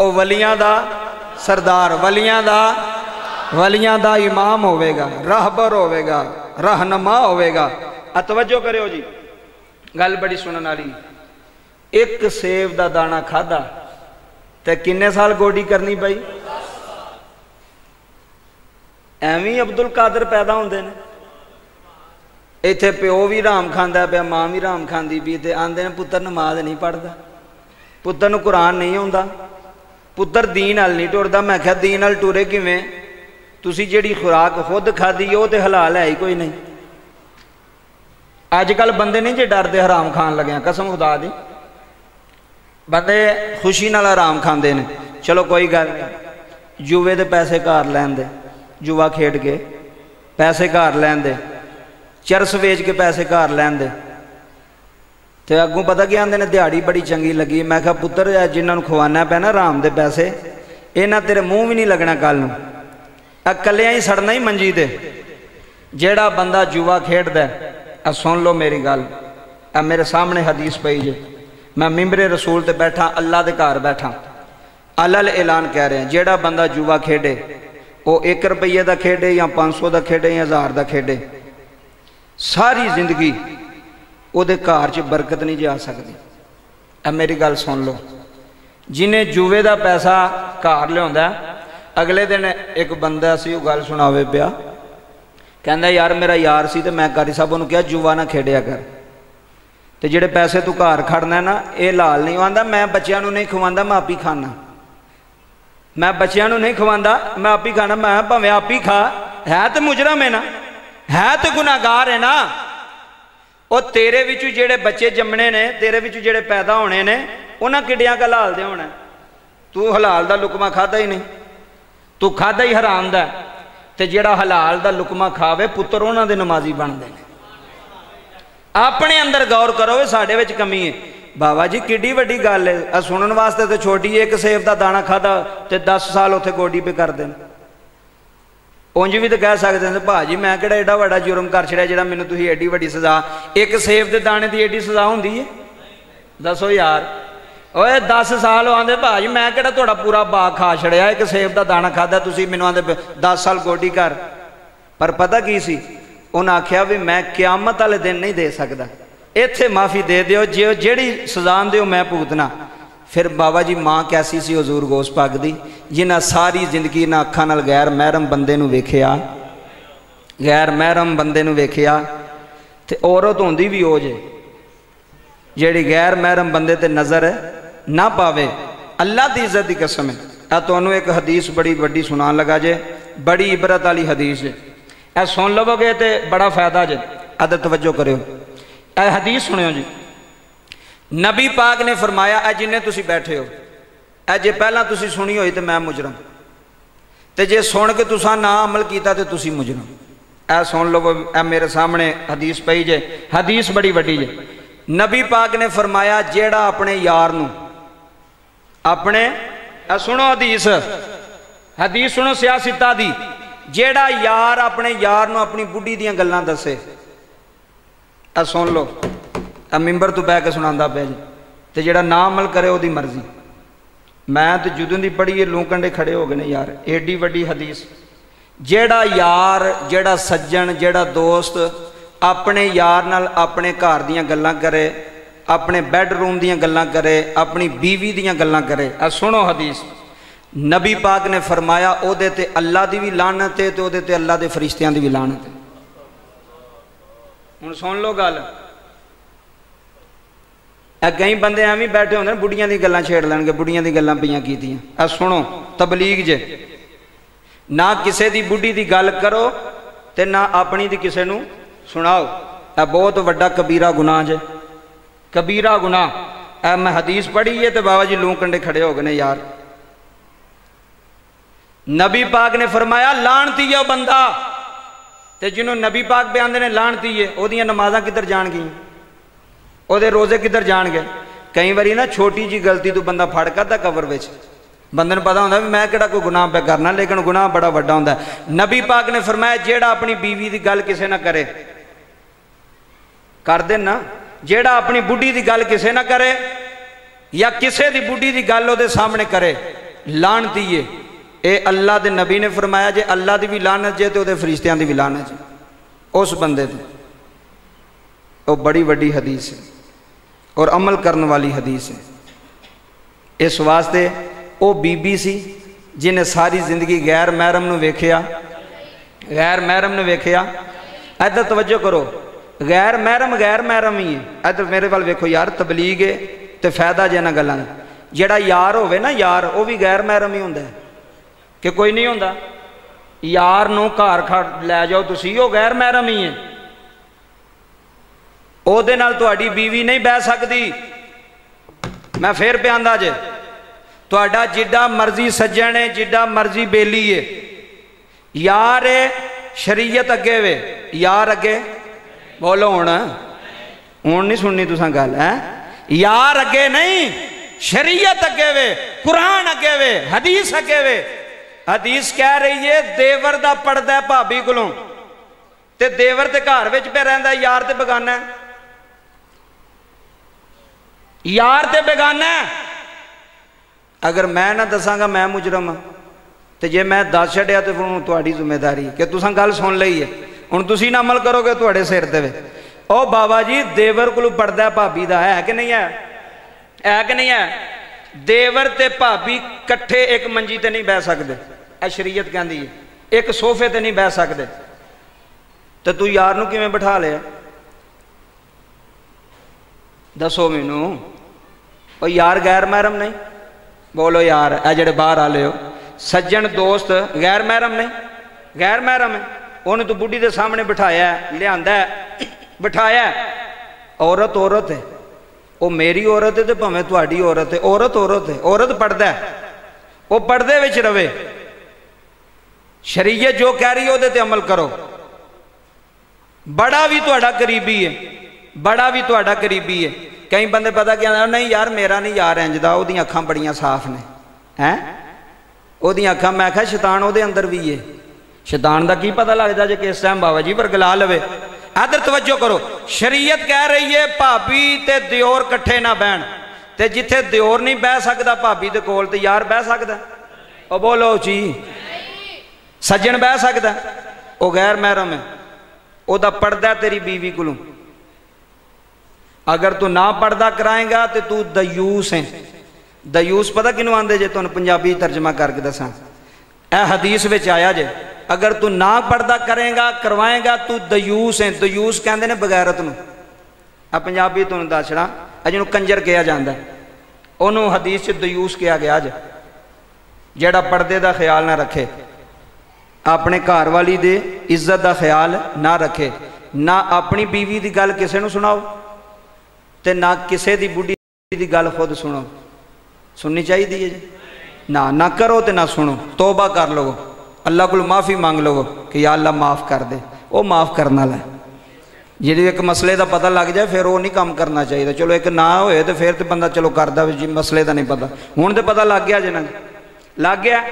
ਉਹ ਵਲੀਆਂ ਦਾ ਸਰਦਾਰ ਵਲੀਆਂ ਦਾ ਵਲੀਆਂ ਦਾ ਇਮਾਮ ਹੋਵੇਗਾ ਰਹਿਬਰ ਹੋਵੇਗਾ ਰਹਿਨਮਾ ਹੋਵੇਗਾ ਆ ਤਵੱਜੋ ਕਰਿਓ ਜੀ ਗੱਲ ਬੜੀ ਸੁਣਨ ਵਾਲੀ ਇੱਕ ਸੇਬ ਦਾ ਦਾਣਾ ਖਾਦਾ ਤੇ ਕਿੰਨੇ ਸਾਲ ਗੋਡੀ ਕਰਨੀ ਪਈ ਐਵੇਂ ਅਬਦੁਲ ਕਾਦਰ ਪੈਦਾ ਹੁੰਦੇ ਨੇ ਇੱਥੇ ਪਿਓ ਵੀ ਰਾਮ ਖਾਂਦਾ ਪਿਆ ਮਾਂ ਵੀ ਰਾਮ ਖਾਂਦੀ ਵੀ ਤੇ ਆਂਦੇ ਨੇ ਪੁੱਤਰ ਨਮਾਜ਼ ਨਹੀਂ ਪੜਦਾ ਪੁੱਤਰ ਨੂੰ ਕੁਰਾਨ ਨਹੀਂ ਆਉਂਦਾ ਪੁੱਤਰ ਦੀਨ ਨਾਲ ਨਹੀਂ ਟੁਰਦਾ ਮੈਂ ਕਿਹਾ ਦੀਨ ਨਾਲ ਟੁਰੇ ਕਿਵੇਂ ਤੁਸੀਂ ਜਿਹੜੀ ਖੁਰਾਕ ਖੁਦ ਖਾਦੀ ਉਹ ਤੇ ਹਲਾਲ ਹੈ ਹੀ ਕੋਈ ਨਹੀਂ ਅੱਜ ਕੱਲ ਬੰਦੇ ਨਹੀਂ ਜੇ ਡਰਦੇ ਹਰਾਮ ਖਾਣ ਲੱਗਿਆ ਕਸਮ ਖੁਦਾ ਦੀ ਬੰਦੇ ਖੁਸ਼ੀ ਨਾਲ ਆਰਾਮ ਖਾਂਦੇ ਨੇ ਚਲੋ ਕੋਈ ਗੱਲ ਨਹੀਂ ਜੂਵੇ ਦੇ ਪੈਸੇ ਘਰ ਲੈਂਦੇ ਜੂਆ ਖੇਡ ਕੇ ਪੈਸੇ ਘਰ ਲੈਂਦੇ ਚਰਸ ਵੇਚ ਕੇ ਪੈਸੇ ਘਰ ਲੈਂਦੇ ਤੇ ਅੱਗੋਂ ਪਤਾ ਕੀ ਆਂਦੇ ਨੇ ਦਿਹਾੜੀ ਬੜੀ ਚੰਗੀ ਲੱਗੀ ਮੈਂ ਕਿਹਾ ਪੁੱਤਰ ਜਿਨ੍ਹਾਂ ਨੂੰ ਖਵਾਨਾ ਪੈਣਾ ਆਰਾਮ ਦੇ ਪੈਸੇ ਇਹਨਾਂ ਤੇਰੇ ਮੂੰਹ ਵੀ ਨਹੀਂ ਲੱਗਣਾ ਕੱਲ ਨੂੰ ਆ ਕੱਲਿਆਂ ਹੀ ਸੜਨਾ ਹੀ ਮੰਜੀ ਤੇ ਜਿਹੜਾ ਬੰਦਾ ਜੂਆ ਖੇਡਦਾ ਆ ਸੁਣ ਲਓ ਮੇਰੀ ਗੱਲ ਆ ਮੇਰੇ ਸਾਹਮਣੇ ਹਦੀਸ ਪਈ ਜੇ ਮੈਂ ਮਿੰਬਰੇ ਰਸੂਲ ਤੇ ਬੈਠਾ ਅੱਲਾ ਦੇ ਘਰ ਬੈਠਾ ਅਲਲ ਐਲਾਨ ਕਹਿ ਰਿਹਾ ਜਿਹੜਾ ਬੰਦਾ ਜੂਆ ਖੇਡੇ ਉਹ 1 ਰੁਪਏ ਦਾ ਖੇਡੇ ਜਾਂ 500 ਦਾ ਖੇਡੇ ਜਾਂ 1000 ਦਾ ਖੇਡੇ ਸਾਰੀ ਜ਼ਿੰਦਗੀ ਉਹਦੇ ਘਰ 'ਚ ਬਰਕਤ ਨਹੀਂ ਜਾ ਸਕਦੀ। ਐ ਮੇਰੀ ਗੱਲ ਸੁਣ ਲਓ। ਜਿਨੇ ਜੂਵੇ ਦਾ ਪੈਸਾ ਘਰ ਲਿਆਉਂਦਾ, ਅਗਲੇ ਦਿਨ ਇੱਕ ਬੰਦਾ ਸੀ, ਉਹ ਗੱਲ ਸੁਣਾਵੇ ਪਿਆ। ਕਹਿੰਦਾ, ਯਾਰ, ਮੇਰਾ ਯਾਰ ਸੀ ਤੇ ਮੈਂ ਕਾਰੀ ਸਾਹਿਬ ਉਹਨੂੰ ਕਿਹਾ, ਜੂਆ ਨਾ ਖੇਡਿਆ ਕਰ। ਤੇ ਜਿਹੜੇ ਪੈਸੇ ਤੂੰ ਘਰ ਖੜਨਾ ਨਾ, ਇਹ ਲਾਲ ਨਹੀਂ ਆਂਦਾ ਮੈਂ ਬੱਚਿਆਂ ਨੂੰ ਨਹੀਂ ਖਵਾਉਂਦਾ, ਮੈਂ ਆਪੀ ਖਾਣਾ ਮੈਂ ਬੱਚਿਆਂ ਨੂੰ ਨਹੀਂ ਖਵਾਉਂਦਾ, ਮੈਂ ਆਪੀ ਖਾਣਾ ਮੈਂ ਭਾਵੇਂ ਆਪੀ ਖਾ, ਹੈ ਤੇ ਮੁਜਰਮ ਹੈ ਨਾ। ਹੈ ਤੇ ਗੁਨਾਹਗਾਰ ਹੈ ਨਾ? ਉਹ ਤੇਰੇ ਵਿੱਚ ਜਿਹੜੇ ਬੱਚੇ ਜੰਮਣੇ ਨੇ, ਤੇਰੇ ਵਿੱਚ ਜਿਹੜੇ ਪੈਦਾ ਹੋਣੇ ਨੇ, ਉਹਨਾਂ ਕਿੱਡਿਆਂ ਕਾ ਹਲਾਲ ਦੇ ਹੋਣਾ? ਤੂੰ ਹਲਾਲ ਦਾ ਲੁਕਮਾ ਖਾਦਾ ਹੀ ਨਹੀਂ। ਤੂੰ ਖਾਦਾ ਹੀ ਹਰਾਮ ਦਾ ਤੇ ਜਿਹੜਾ ਹਲਾਲ ਦਾ ਲੁਕਮਾ ਖਾਵੇ, ਪੁੱਤਰ ਉਹਨਾਂ ਦੇ ਨਮਾਜ਼ੀ ਬਣਦੇ ਨੇ। ਆਪਣੇ ਅੰਦਰ ਗੌਰ ਕਰੋ ਸਾਡੇ ਵਿੱਚ ਕਮੀ ਹੈ। ਬਾਬਾ ਜੀ, ਕਿੱਡੀ ਵੱਡੀ ਗੱਲ ਹੈ। ਆ ਸੁਣਨ ਵਾਸਤੇ ਤੇ ਛੋਟੀ ਇੱਕ ਸੇਬ ਦਾ ਦਾਣਾ ਖਾਦਾ ਤੇ 10 ਸਾਲ ਉੱਥੇ ਗੋਡੀ ਪੇ ਕਰਦੇ ਨੇ। ਉਂਝ ਵੀ ਤਾਂ ਕਹਿ ਸਕਦੇ ਨੇ, ਭਾਜੀ, ਮੈਂ ਕਿਹੜਾ ਐਡਾ ਵੱਡਾ ਜੁਰਮ ਕਰ ਛੜਿਆ ਜਿਹੜਾ ਮੈਨੂੰ ਤੁਸੀਂ ਐਡੀ ਵੱਡੀ ਸਜ਼ਾ ਇੱਕ ਸੇਬ ਦੇ ਦਾਣੇ ਦੀ ਐਡੀ ਸਜ਼ਾ ਹੁੰਦੀ ਹੈ ਦੱਸੋ ਯਾਰ। ਓਏ 10 ਸਾਲ ਆਂਦੇ, ਭਾਜੀ, ਮੈਂ ਕਿਹੜਾ ਤੁਹਾਡਾ ਪੂਰਾ ਬਾਗ ਖਾ ਛੜਿਆ ਇੱਕ ਸੇਬ ਦਾ ਦਾਣਾ ਖਾਦਾ ਤੁਸੀਂ ਮੈਨੂੰ ਆਂਦੇ 10 ਸਾਲ ਗੋਡੀ ਕਰ ਪਰ ਪਤਾ ਕੀ ਸੀ? ਉਹਨਾਂ ਆਖਿਆ ਵੀ ਮੈਂ ਕਿਆਮਤ ਵਾਲੇ ਦਿਨ ਨਹੀਂ ਦੇ ਸਕਦਾ। ਇੱਥੇ ਮਾਫੀ ਦੇ ਦਿਓ, ਜੇ ਜਿਹੜੀ ਸਜ਼ਾ ਦਿਓ ਮੈਂ ਭੁਗਤਣਾ। ਫਿਰ ਬਾਬਾ ਜੀ ਮਾਂ ਕੈਸੀ ਸੀ ਹਜ਼ੂਰ ਗੋਸ ਪਾਕ ਦੀ ਜਿਨ੍ਹਾਂ ਸਾਰੀ ਜ਼ਿੰਦਗੀ ਨਾਲ ਅੱਖਾਂ ਨਾਲ ਗੈਰ ਮਹਿਰਮ ਬੰਦੇ ਨੂੰ ਵੇਖਿਆ ਗੈਰ ਮਹਿਰਮ ਬੰਦੇ ਨੂੰ ਵੇਖਿਆ ਤੇ ਔਰਤ ਹੁੰਦੀ ਵੀ ਉਹ ਜੇ ਜਿਹੜੀ ਗੈਰ ਮਹਿਰਮ ਬੰਦੇ ਤੇ ਨਜ਼ਰ ਨਾ ਪਾਵੇ ਅੱਲਾ ਦੀ ਇੱਜ਼ਤ ਦੀ ਕਸਮ ਹੈ ਆ ਤੁਹਾਨੂੰ ਇੱਕ ਹਦੀਸ ਬੜੀ ਵੱਡੀ ਸੁਣਾਉਣ ਲੱਗਾ ਜੇ ਬੜੀ ਇਬਰਤ ਵਾਲੀ ਹਦੀਸ ਹੈ ਇਹ ਸੁਣ ਲਵੋਗੇ ਤੇ ਬੜਾ ਫਾਇਦਾ ਜੇ ਅਦਰ ਤਵੱਜੋ ਕਰਿਓ ਇਹ ਹਦੀਸ ਸੁਣਿਓ ਜੀ नबी पाक ने फरमाया जिन्हें तुम बैठे हो ए जे पहला सुनी हो तो मैं मुजरम। तो जे सुन के तुसा ना अमल किया तो तुम मुजरम। ए सुन लो ए मेरे सामने हदीस पई जे, हदीस बड़ी वड्डी जे। नबी पाक ने फरमाया जड़ा अपने यार अपने ए सुनो हदीस हदीस सुनो सियासता दी। जेड़ा यार अपने यार अपनी बुढ़ी दियाँ गल्लां दसे सुन लो। ਆ ਮਿੰਬਰ ਤੋਂ ਬਹਿ ਕੇ ਸੁਣਾਉਂਦਾ ਪਿਆ ਜੀ ਤੇ ਜਿਹੜਾ ਨਾ ਅਮਲ ਕਰੇ ਉਹਦੀ ਮਰਜ਼ੀ ਮੈਂ ਤੇ ਜਦੋਂ ਦੀ ਪੜ੍ਹੀ ਇਹ ਲੋਕੰਡੇ ਖੜੇ ਹੋ ਗਏ ਨੇ ਯਾਰ ਏਡੀ ਵੱਡੀ ਹਦੀਸ ਜਿਹੜਾ ਯਾਰ ਜਿਹੜਾ ਸੱਜਣ ਜਿਹੜਾ ਦੋਸਤ ਆਪਣੇ ਯਾਰ ਨਾਲ ਆਪਣੇ ਘਰ ਦੀਆਂ ਗੱਲਾਂ ਕਰੇ ਆਪਣੇ ਬੈੱਡਰੂਮ ਦੀਆਂ ਗੱਲਾਂ ਕਰੇ ਆਪਣੀ ਬੀਵੀ ਦੀਆਂ ਗੱਲਾਂ ਕਰੇ ਆ ਸੁਣੋ ਹਦੀਸ ਨਬੀ ਪਾਕ ਨੇ ਫਰਮਾਇਆ ਉਹਦੇ ਤੇ ਅੱਲਾ ਦੀ ਵੀ ਲਾਨਤ ਹੈ ਤੇ ਉਹਦੇ ਤੇ ਅੱਲਾ ਦੇ ਫਰਿਸ਼ਤਿਆਂ ਦੀ ਵੀ ਲਾਨਤ ਹੈ ਹੁਣ ਸੁਣ ਲਓ ਗੱਲ ਇਹ ਕਈ ਬੰਦੇ ਐਵੇਂ ਬੈਠੇ ਹੁੰਦੇ ਨੇ ਬੁੱਢੀਆਂ ਦੀ ਗੱਲਾਂ ਛੇੜ ਲੈਣਗੇ ਬੁੱਢੀਆਂ ਦੀ ਗੱਲਾਂ ਪਈਆਂ ਕੀਤੀਆਂ ਆ ਸੁਣੋ ਤਬਲੀਗ ਜੇ ਨਾ ਕਿਸੇ ਦੀ ਬੁੱਢੀ ਦੀ ਗੱਲ ਕਰੋ ਤੇ ਨਾ ਆਪਣੀ ਦੀ ਕਿਸੇ ਨੂੰ ਸੁਣਾਓ ਇਹ ਬਹੁਤ ਵੱਡਾ ਕਬੀਰਾ ਗੁਨਾਹ ਜੇ ਕਬੀਰਾ ਗੁਨਾਹ ਐ ਮੈਂ ਹਦੀਸ ਪੜ੍ਹੀ ਹੈ ਤੇ ਬਾਬਾ ਜੀ ਲੂੰ ਕੰਡੇ ਖੜੇ ਹੋ ਗਏ ਨੇ ਯਾਰ ਨਬੀ ਪਾਕ ਨੇ ਫਰਮਾਇਆ ਲਾਣਤੀ ਉਹ ਬੰਦਾ ਤੇ ਜਿਹਨੂੰ ਨਬੀ ਪਾਕ ਬਿਆਨਦੇ ਨੇ ਲਾਣਤੀ ਏ ਉਹਦੀਆਂ ਨਮਾਜ਼ਾਂ ਕਿੱਧਰ ਜਾਣਗੀਆਂ ਉਹਦੇ ਰੋਜ਼ੇ ਕਿੱਧਰ ਜਾਣਗੇ ਕਈ ਵਾਰੀ ਨਾ ਛੋਟੀ ਜੀ ਗਲਤੀ ਤੋਂ ਬੰਦਾ ਫੜ ਕਰਦਾ ਕਬਰ ਵਿੱਚ ਬੰਦੇ ਨੂੰ ਪਤਾ ਹੁੰਦਾ ਵੀ ਮੈਂ ਕਿਹੜਾ ਕੋਈ ਗੁਨਾਹ ਪਿਆ ਕਰਨਾ ਲੇਕਿਨ ਗੁਨਾਹ ਬੜਾ ਵੱਡਾ ਹੁੰਦਾ ਨਬੀ ਪਾਕ ਨੇ ਫਰਮਾਇਆ ਜਿਹੜਾ ਆਪਣੀ ਬੀਵੀ ਦੀ ਗੱਲ ਕਿਸੇ ਨਾਲ ਕਰੇ ਕਰ ਦੇ ਨਾ ਜਿਹੜਾ ਆਪਣੀ ਬੁੱਢੀ ਦੀ ਗੱਲ ਕਿਸੇ ਨਾਲ ਕਰੇ ਜਾਂ ਕਿਸੇ ਦੀ ਬੁੱਢੀ ਦੀ ਗੱਲ ਉਹਦੇ ਸਾਹਮਣੇ ਕਰੇ ਲਾਣਤੀ ਏ ਇਹ ਅੱਲਾ ਦੇ ਨਬੀ ਨੇ ਫਰਮਾਇਆ ਜੇ ਅੱਲਾ ਦੀ ਵੀ ਲਾਨਤ ਜੇ ਤੇ ਉਹਦੇ ਫਰਿਸ਼ਤਿਆਂ ਦੀ ਵੀ ਲਾਨਤ ਜੇ ਉਸ ਬੰਦੇ ਦੀ ਉਹ ਬੜੀ ਵੱਡੀ ਹਦੀਸ ਹੈ और अमल करने वाली हदीस है। इस वास्ते वो बीबी सी, जिन्हें सारी ज़िंदगी गैर महरम वेख्या गैर महरम ने वेखिया इधर तवज्जो करो, गैर महरम गैर महरम ही है। इधर मेरे वाल वेखो यार, तबलीग है तो फ़ायदा जे इन्होंने गलों का जोड़ा यार होवे ना यार वह भी गैर महरम ही होंगे कि कोई नहीं होंगे यार न घर खड़ लै जाओ तुम वो गैर महरम ही है। ਉਹਦੇ ਨਾਲ ਤੁਹਾਡੀ ਬੀਵੀ ਨਹੀਂ ਬਹਿ ਸਕਦੀ ਮੈਂ ਫੇਰ ਪਿਆਂਦਾ ਜੇ ਤੁਹਾਡਾ ਜਿੱਡਾ ਮਰਜ਼ੀ ਸੱਜਣ ਹੈ ਜਿੱਡਾ ਮਰਜ਼ੀ ਬੇਲੀ ਹੈ ਯਾਰ ਹੈ ਸ਼ਰੀਅਤ ਅੱਗੇ ਵੇ ਯਾਰ ਅੱਗੇ ਬੋਲੋ ਹੁਣ ਹੁਣ ਨਹੀਂ ਸੁਣਨੀ ਤੁਸੀਂ ਗੱਲ ਹੈ ਯਾਰ ਅੱਗੇ ਨਹੀਂ ਸ਼ਰੀਅਤ ਅੱਗੇ ਵੇ ਕੁਰਾਨ ਅੱਗੇ ਵੇ ਹਦੀਸ ਅੱਗੇ ਵੇ ਹਦੀਸ ਕਹਿ ਰਹੀ ਏ ਦੇਵਰ ਦਾ ਪੜਦਾ ਭਾਬੀ ਕੋਲੋਂ ਤੇ ਦੇਵਰ ਤੇ ਘਰ ਵਿੱਚ ਪਿਆ ਰਹਿੰਦਾ ਯਾਰ ਤੇ ਬਗਾਨਾ ਯਾਰ ਤੇ ਬੇਗਾਨਾ ਅਗਰ ਮੈਂ ਨਾ ਦੱਸਾਂਗਾ ਮੈਂ ਮੁਜਰਮ ਹਾਂ ਤੇ ਜੇ ਮੈਂ ਦੱਸ ਛੱਡਿਆ ਤੇ ਫਿਰ ਤੁਹਾਡੀ ਜ਼ਿੰਮੇਵਾਰੀ ਕਿ ਤੁਸੀਂ ਗੱਲ ਸੁਣ ਲਈ ਹੈ ਹੁਣ ਤੁਸੀਂ ਨਾ ਅਮਲ ਕਰੋਗੇ ਤੁਹਾਡੇ ਸਿਰ ਤੇ ਵੇ ਉਹ ਬਾਬਾ ਜੀ ਦੇਵਰ ਕੋਲ ਪੜਦਾ ਭਾਬੀ ਦਾ ਹੈ ਕਿ ਨਹੀਂ ਹੈ ਹੈ ਕਿ ਨਹੀਂ ਹੈ ਦੇਵਰ ਤੇ ਭਾਬੀ ਇਕੱਠੇ ਇੱਕ ਮੰਜੀ ਤੇ ਨਹੀਂ ਬਹਿ ਸਕਦੇ ਇਹ ਸ਼ਰੀਅਤ ਕਹਿੰਦੀ ਹੈ ਇੱਕ ਸੋਫੇ ਤੇ ਨਹੀਂ ਬਹਿ ਸਕਦੇ ਤੇ ਤੂੰ ਯਾਰ ਨੂੰ ਕਿਵੇਂ ਬਿਠਾ ਲਿਆ ਦੱਸੋ ਮੈਨੂੰ ਉਹ ਯਾਰ ਗੈਰ ਮਹਿਰਮ ਨਹੀਂ ਬੋਲੋ ਯਾਰ ਇਹ ਜਿਹੜੇ ਬਾਹਰ ਆ ਲਿਓ ਸੱਜਣ ਦੋਸਤ ਗੈਰ ਮਹਿਰਮ ਨਹੀਂ ਗੈਰ ਮਹਿਰਮ ਹੈ ਉਹਨੂੰ ਤੂੰ ਬੁੱਢੀ ਦੇ ਸਾਹਮਣੇ ਬਿਠਾਇਆ ਲਿਆਂਦਾ ਬਿਠਾਇਆ ਔਰਤ ਔਰਤ ਹੈ ਉਹ ਮੇਰੀ ਔਰਤ ਹੈ ਤੇ ਭਾਵੇਂ ਤੁਹਾਡੀ ਔਰਤ ਹੈ ਔਰਤ ਔਰਤ ਹੈ ਔਰਤ ਪੜਦਾ ਉਹ ਪਰਦੇ ਵਿੱਚ ਰਵੇ ਸ਼ਰੀਅਤ ਜੋ ਕਹਿ ਰਹੀ ਉਹਦੇ ਤੇ ਅਮਲ ਕਰੋ ਬੜਾ ਵੀ ਤੁਹਾਡਾ ਕਰੀਬੀ ਹੈ ਬੜਾ ਵੀ ਤੁਹਾਡਾ ਕਰੀਬੀ ਹੈ ਕਈ ਬੰਦੇ ਪਤਾ ਕੀ ਆਂਦਾ ਨਹੀਂ ਯਾਰ ਮੇਰਾ ਨਹੀਂ ਯਾਰ ਇੰਜਦਾ ਉਹਦੀਆਂ ਅੱਖਾਂ ਬੜੀਆਂ ਸਾਫ਼ ਨੇ ਹੈ ਉਹਦੀਆਂ ਅੱਖਾਂ ਮੈਂ ਕਿਹਾ ਸ਼ੈਤਾਨ ਉਹਦੇ ਅੰਦਰ ਵੀ ਹੈ ਸ਼ੈਤਾਨ ਦਾ ਕੀ ਪਤਾ ਲੱਗਦਾ ਜੇ ਕਿਸ ਟਾਈਮ ਬਾਬਾ ਜੀ ਵਰਗਲਾ ਲਵੇ ਆਦਰ ਤਵੱਜੋ ਕਰੋ ਸ਼ਰੀਅਤ ਕਹਿ ਰਹੀ ਹੈ ਭਾਬੀ ਤੇ ਦਿਓਰ ਇਕੱਠੇ ਨਾ ਬਹਿਣ ਤੇ ਜਿੱਥੇ ਦਿਓਰ ਨਹੀਂ ਬਹਿ ਸਕਦਾ ਭਾਬੀ ਦੇ ਕੋਲ ਤੇ ਯਾਰ ਬਹਿ ਸਕਦਾ ਉਹ ਬੋਲੋ ਜੀ ਸੱਜਣ ਬਹਿ ਸਕਦਾ ਉਹ ਗੈਰ ਮਹਿਰਮ ਹੈ ਉਹਦਾ ਪਰਦਾ ਤੇਰੀ ਬੀਵੀ ਕੋਲੋਂ ਅਗਰ ਤੂੰ ਨਾ ਪਰਦਾ ਕਰਾਏਗਾ ਤੇ ਤੂੰ ਦਯੂਸ ਹੈ ਦਯੂਸ ਪਤਾ ਕਿਨੂੰ ਆਂਦੇ ਜੇ ਤੁਹਾਨੂੰ ਪੰਜਾਬੀ ਤਰਜਮਾ ਕਰਕੇ ਦੱਸਾਂ ਇਹ ਹਦੀਸ ਵਿੱਚ ਆਇਆ ਜੇ ਅਗਰ ਤੂੰ ਨਾ ਪਰਦਾ ਕਰੇਗਾ ਕਰਵਾਏਗਾ ਤੂੰ ਦਯੂਸ ਹੈ ਦਯੂਸ ਕਹਿੰਦੇ ਨੇ ਬਗੈਰਤ ਨੂੰ ਆ ਪੰਜਾਬੀ ਤੁਹਾਨੂੰ ਦੱਸਣਾ ਜਿਹਨੂੰ ਕੰਜਰ ਕਿਹਾ ਜਾਂਦਾ ਉਹਨੂੰ ਹਦੀਸ 'ਚ ਦਯੂਸ ਕਿਹਾ ਗਿਆ ਅੱਜ ਜਿਹੜਾ ਪਰਦੇ ਦਾ ਖਿਆਲ ਨਾ ਰੱਖੇ ਆਪਣੇ ਘਰ ਵਾਲੀ ਦੇ ਇੱਜ਼ਤ ਦਾ ਖਿਆਲ ਨਾ ਰੱਖੇ ਨਾ ਆਪਣੀ ਬੀਵੀ ਦੀ ਗੱਲ ਕਿਸੇ ਨੂੰ ਸੁਣਾਓ ਤੇ ਨਾ ਕਿਸੇ ਦੀ ਬੁੱਢੀ ਦੀ ਗੱਲ ਖੁਦ ਸੁਣੋ ਸੁਣਨੀ ਚਾਹੀਦੀ ਹੈ ਜੀ ਨਾ ਨਾ ਕਰੋ ਤੇ ਨਾ ਸੁਣੋ ਤੋਬਾ ਕਰ ਲਵੋ ਅੱਲਾਹ ਕੋਲ ਮਾਫੀ ਮੰਗ ਲਵੋ ਕਿ ਯਾ ਅੱਲਾ ਮਾਫ ਕਰ ਦੇ ਉਹ ਮਾਫ ਕਰਨ ਵਾਲਾ ਜਿਹੜੀ ਇੱਕ ਮਸਲੇ ਦਾ ਪਤਾ ਲੱਗ ਜਾਏ ਫਿਰ ਉਹ ਨਹੀਂ ਕੰਮ ਕਰਨਾ ਚਾਹੀਦਾ ਚਲੋ ਇੱਕ ਨਾ ਹੋਏ ਤੇ ਫਿਰ ਤੇ ਬੰਦਾ ਚਲੋ ਕਰਦਾ ਵੀ ਜੀ ਮਸਲੇ ਦਾ ਨਹੀਂ ਪਤਾ ਹੁਣ ਤੇ ਪਤਾ ਲੱਗ ਗਿਆ ਜੇ ਨਾ ਲੱਗ ਗਿਆ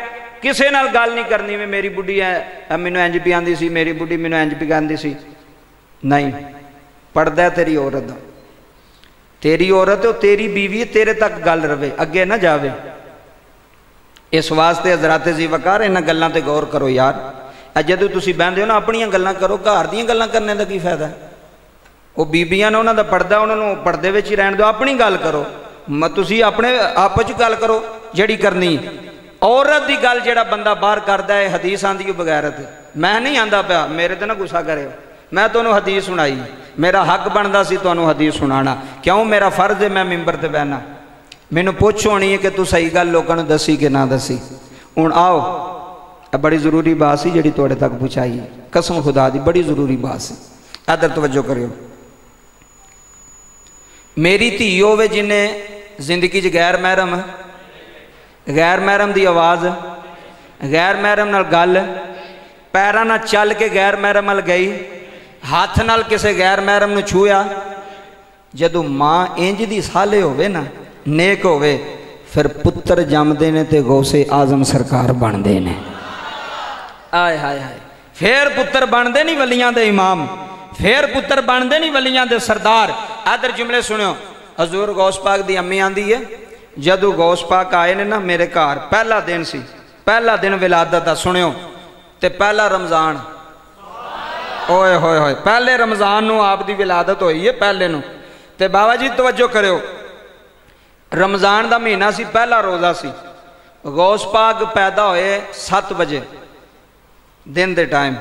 ਕਿਸੇ ਨਾਲ ਗੱਲ ਨਹੀਂ ਕਰਨੀ ਵੀ ਮੇਰੀ ਬੁੱਢੀ ਐ ਮੈਨੂੰ ਇੰਜ ਵੀ ਆਂਦੀ ਸੀ ਮੇਰੀ ਬੁੱਢੀ ਮੈਨੂੰ ਇੰਜ ਵੀ ਕਹਿੰਦੀ ਸੀ ਨਹੀਂ ਪੜਦਾ ਤੇਰੀ ਔਰਤ ਦਾ तेरी औरत हो तेरी बीवी तेरे तक गल रवे अगे ना जावे। इस वास्ते हजराते जी वकार इन्होंने गलों पर गौर करो यार। जो तुम बहते हो ना अपन गल् करो, घर दल करने का की फ़ायदा वो बीबिया ने उन्होंने पढ़ता उन्होंने पढ़ते ही रहन दो, अपनी गल करो। मैं अपने आप गल करो जड़ी करनी औरत की गल जो बंदा बहर करता है, हदीस आँदी बगैरत। मैं नहीं आंदा पाया, मेरे तो ना गुस्सा करे ਆਂਦਾ ਪਿਆ ਮੇਰੇ ਤੇ ਨਾ ਗੁੱਸਾ ਕਰਿਓ ਮੈਂ ਤੁਹਾਨੂੰ ਹਦੀਸ ਸੁਣਾਈ ਮੇਰਾ ਹੱਕ ਬਣਦਾ ਸੀ ਤੁਹਾਨੂੰ ਹਦੀਸ ਸੁਣਾਣਾ ਕਿਉਂ ਮੇਰਾ ਫਰਜ਼ ਹੈ ਮੈਂ ਮਿੰਬਰ ਤੇ ਬਹਿਣਾ ਮੈਨੂੰ ਪੁੱਛ ਹੋਣੀ ਹੈ ਕਿ ਤੂੰ ਸਹੀ ਗੱਲ ਲੋਕਾਂ ਨੂੰ ਦੱਸੀ ਕਿ ਨਾ ਦੱਸੀ ਹੁਣ ਆਓ ਇਹ ਬੜੀ ਜ਼ਰੂਰੀ ਬਾਤ ਸੀ ਜਿਹੜੀ ਤੁਹਾਡੇ ਤੱਕ ਪਹੁੰਚਾਈ ਕਸਮ ਖੁਦਾ ਦੀ ਬੜੀ ਜ਼ਰੂਰੀ ਬਾਤ ਸੀ ਆਦਰ ਤਵੱਜੋ ਕਰਿਓ ਮੇਰੀ ਧੀ ਹੋਵੇ ਜਿਨੇ ਜ਼ਿੰਦਗੀ 'ਚ ਗੈਰ ਮਹਿਰਮ ਗੈਰ ਮਹਿਰਮ ਦੀ ਆਵਾਜ਼ ਗੈਰ ਮਹਿਰਮ ਨਾਲ ਗੱਲ ਪੈਰਾਂ ਨਾਲ ਚੱਲ ਕੇ ਗੈਰ ਮਹਿਰਮ ਵੱਲ ਗਈ ਹੱਥ ਨਾਲ ਕਿਸੇ ਗੈਰ ਮਹਿਰਮ ਨੂੰ ਛੂਇਆ ਜਦੋਂ ਮਾਂ ਇੰਜ ਦੀ ਸਾਲੇ ਹੋਵੇ ਨਾ ਨੇਕ ਹੋਵੇ ਫਿਰ ਪੁੱਤਰ ਜੰਮਦੇ ਨੇ ਤੇ ਗੌਸੇ ਆਜ਼ਮ ਸਰਕਾਰ ਬਣਦੇ ਨੇ ਆਏ ਹਾਏ ਹਾਏ ਫੇਰ ਪੁੱਤਰ ਬਣਦੇ ਨਹੀਂ ਵਲੀਆਂ ਦੇ ਇਮਾਮ ਫੇਰ ਪੁੱਤਰ ਬਣਦੇ ਨਹੀਂ ਵਲੀਆਂ ਦੇ ਸਰਦਾਰ ਆਦਰ ਜੁਮਲੇ ਸੁਣਿਓ ਹਜ਼ੂਰ ਗੌਸ ਪਾਕ ਦੀ ਅੰਮੀ ਆਂਦੀ ਹੈ ਜਦੋਂ ਗੌਸ ਪਾਕ ਆਏ ਨੇ ਨਾ ਮੇਰੇ ਘਰ ਪਹਿਲਾ ਦਿਨ ਸੀ ਪਹਿਲਾ ਦਿਨ ਵਿਲਾਦਤ ਦਾ ਸੁਣਿਓ ਤੇ ਪਹਿਲਾ ਰਮਜ਼ਾਨ ਓਏ ਹੋਏ ਹੋਏ ਪਹਿਲੇ ਰਮਜ਼ਾਨ ਨੂੰ ਆਪ ਦੀ ਵਿਲਾਦਤ ਹੋਈ ਹੈ ਪਹਿਲੇ ਨੂੰ ਤੇ ਬਾਬਾ ਜੀ ਤਵੱਜੋ ਕਰਿਓ ਰਮਜ਼ਾਨ ਦਾ ਮਹੀਨਾ ਸੀ ਪਹਿਲਾ ਰੋਜ਼ਾ ਸੀ ਗੌਸ ਪਾਕ ਪੈਦਾ ਹੋਏ 7 ਵਜੇ ਦਿਨ ਦੇ ਟਾਈਮ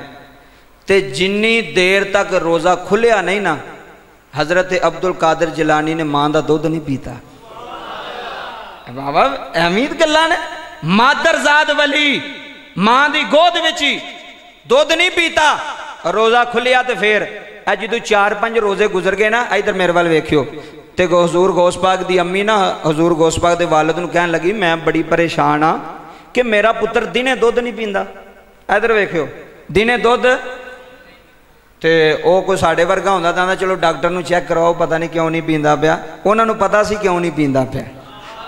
ਤੇ ਜਿੰਨੀ ਦੇਰ ਤੱਕ ਰੋਜ਼ਾ ਖੁੱਲਿਆ ਨਹੀਂ ਨਾ ਹਜ਼ਰਤ ਅਬਦੁਲ ਕਾਦਰ ਜਿਲਾਨੀ ਨੇ ਮਾਂ ਦਾ ਦੁੱਧ ਨਹੀਂ ਪੀਤਾ ਬਾਬਾ ਅਮੀਦ ਗੱਲਾਂ ਨੇ ਮਾਦਰਜ਼ਾਦ ਵਲੀ ਮਾਂ ਦੀ ਗੋਦ ਵਿੱਚ ਹੀ ਦੁੱਧ ਨਹੀਂ ਪੀਤਾ रोज़ा खुलिया तो फिर अज जो चार पाँच रोज़े गुजर गए ना, इधर मेरे वाल वेखियो। तो हजूर गौसपाक की अम्मी ना, हजूर गौसपाक के वालद न कह लगी, मैं बड़ी परेशान हाँ कि मेरा पुत्र दिने दुध नहीं पीता इधर वेखियो, दिने दुध तो वह कोई साढ़े वर्गा होंगे तो चलो डॉक्टर चैक कराओ, पता नहीं क्यों नहीं पीता पाया। उन्होंने पता से क्यों नहीं पीता पाया।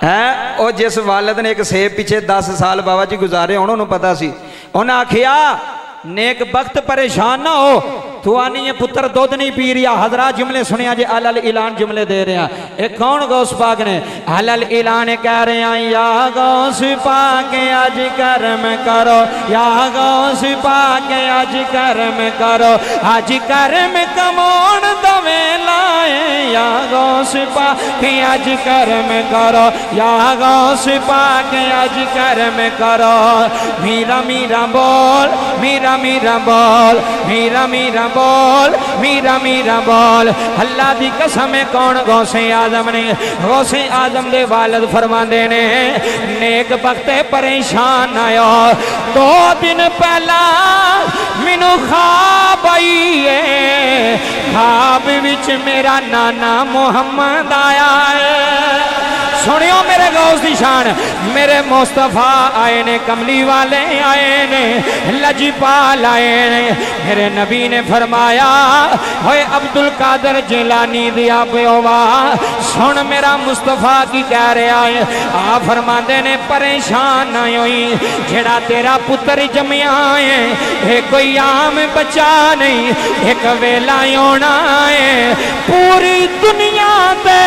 है जिस वालद ने एक सेब पिछे दस साल बाबा जी गुजारे उन्होंने पता से। उन्हें आखिया नेक वक्त परेशान ना हो। तू आनी है, पुत्र दुध नहीं पी रहा हजरा जुमले सुनिया जे अलल ऐलान जुमले दे रहे हैं। एक कौन गौस पाक ने? अलल ऐलान कह रहे हैं, या गौस पाक अज कर्म करो। या गौस पाक अज कर्म करो। अज कर्म कमोन दवे लाए। या गौस पाक अज कर्म करो। या गौस पाक अज कर्म करो। मीरा मीरा बोल, मीरा मीरा बोल, मीरा मीरा बोल, मीरा मीरा बोल। अल्लाह दी कसम है, कौन गौसे आज़म ने? गौसे आज़म दे वालद फरमाते ने, नेक वक्त परेशान आयो दो दिन पहला मैनू खाब आई है। खाब विच मेरा नाना मुहम्मद आया है। सुनियो मेरे गौस की शान। मेरे मुस्तफ़ा आए ने, कमली वाले आए ने, लजीपाल आए ने। मेरे नबी ने फरमाया, होए अब्दुल कादर जिलानी दिया प्योवा सुन मेरा मुस्तफ़ा की कह रहा है। आ फरमाते ने, परेशान ना होई। जेड़ा तेरा पुत्र जमिया है ये कोई आम बच्चा नहीं। एक वेला होना है। पूरी दुनिया पे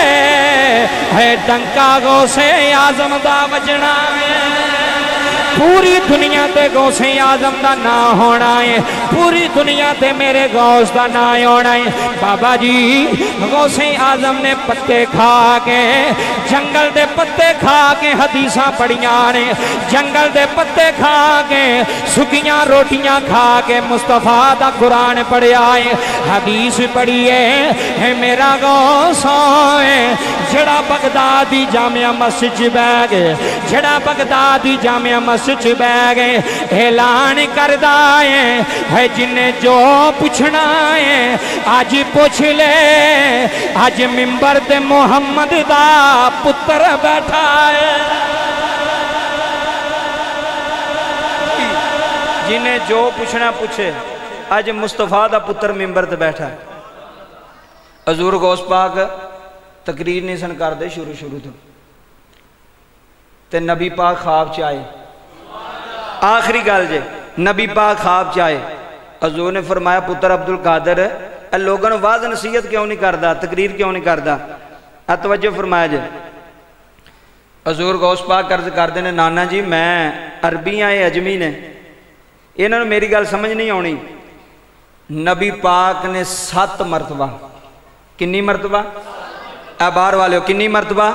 है डंका गौसे आज़म आजमदा बजना है। पूरी दुनिया ते गौसे आज़म का ना होना है। पूरी दुनिया ते मेरे गौस का ना होना है। बाबा जी, गौसे आज़म ने पत्ते खा के, जंगल के पत्ते खा के हदीसा पढ़िया ने। जंगल के पत्ते खा के सुखिया रोटियाँ खा के मुस्तफ़ा का कुरान पढ़िया है। हदीस पढ़िए है मेरा गौस है जड़ा बगदादी जामिया मस्जिद बैग जड़ा बगदादी जामिया मस्जिद बह गए ऐलान करदा है जिन्हें जो पुछना है अज पुछ ले। अज मिंबर ते मोहम्मद दा पुत्र बैठा है जिन्हें जो पुछना पूछे अज मुस्तफ़ा का पुत्र मिंबर ते बैठा हजूर गौस पाक तकरीर नहीं सन करते शुरू शुरू तो। ते नबी पाक खाब च आए। आखिरी गल जे, नबी पाक खाब च आए हजूर ने फरमाया, पुत्र अब्दुल कादर ए लोगों वाज नसीहत क्यों नहीं करता तकरीर क्यों नहीं करता आ तवज्जो फरमाया जे। हजूर गौस पाक कर्ज करते ने, नाना जी, मैं अरबी हाँ ये अजमी ने। इन्होंने मेरी गल समझ नहीं आनी नबी पाक ने सत मरतबा। किन्नी मरतबा? बाहर वाले किन्नी मरतबा?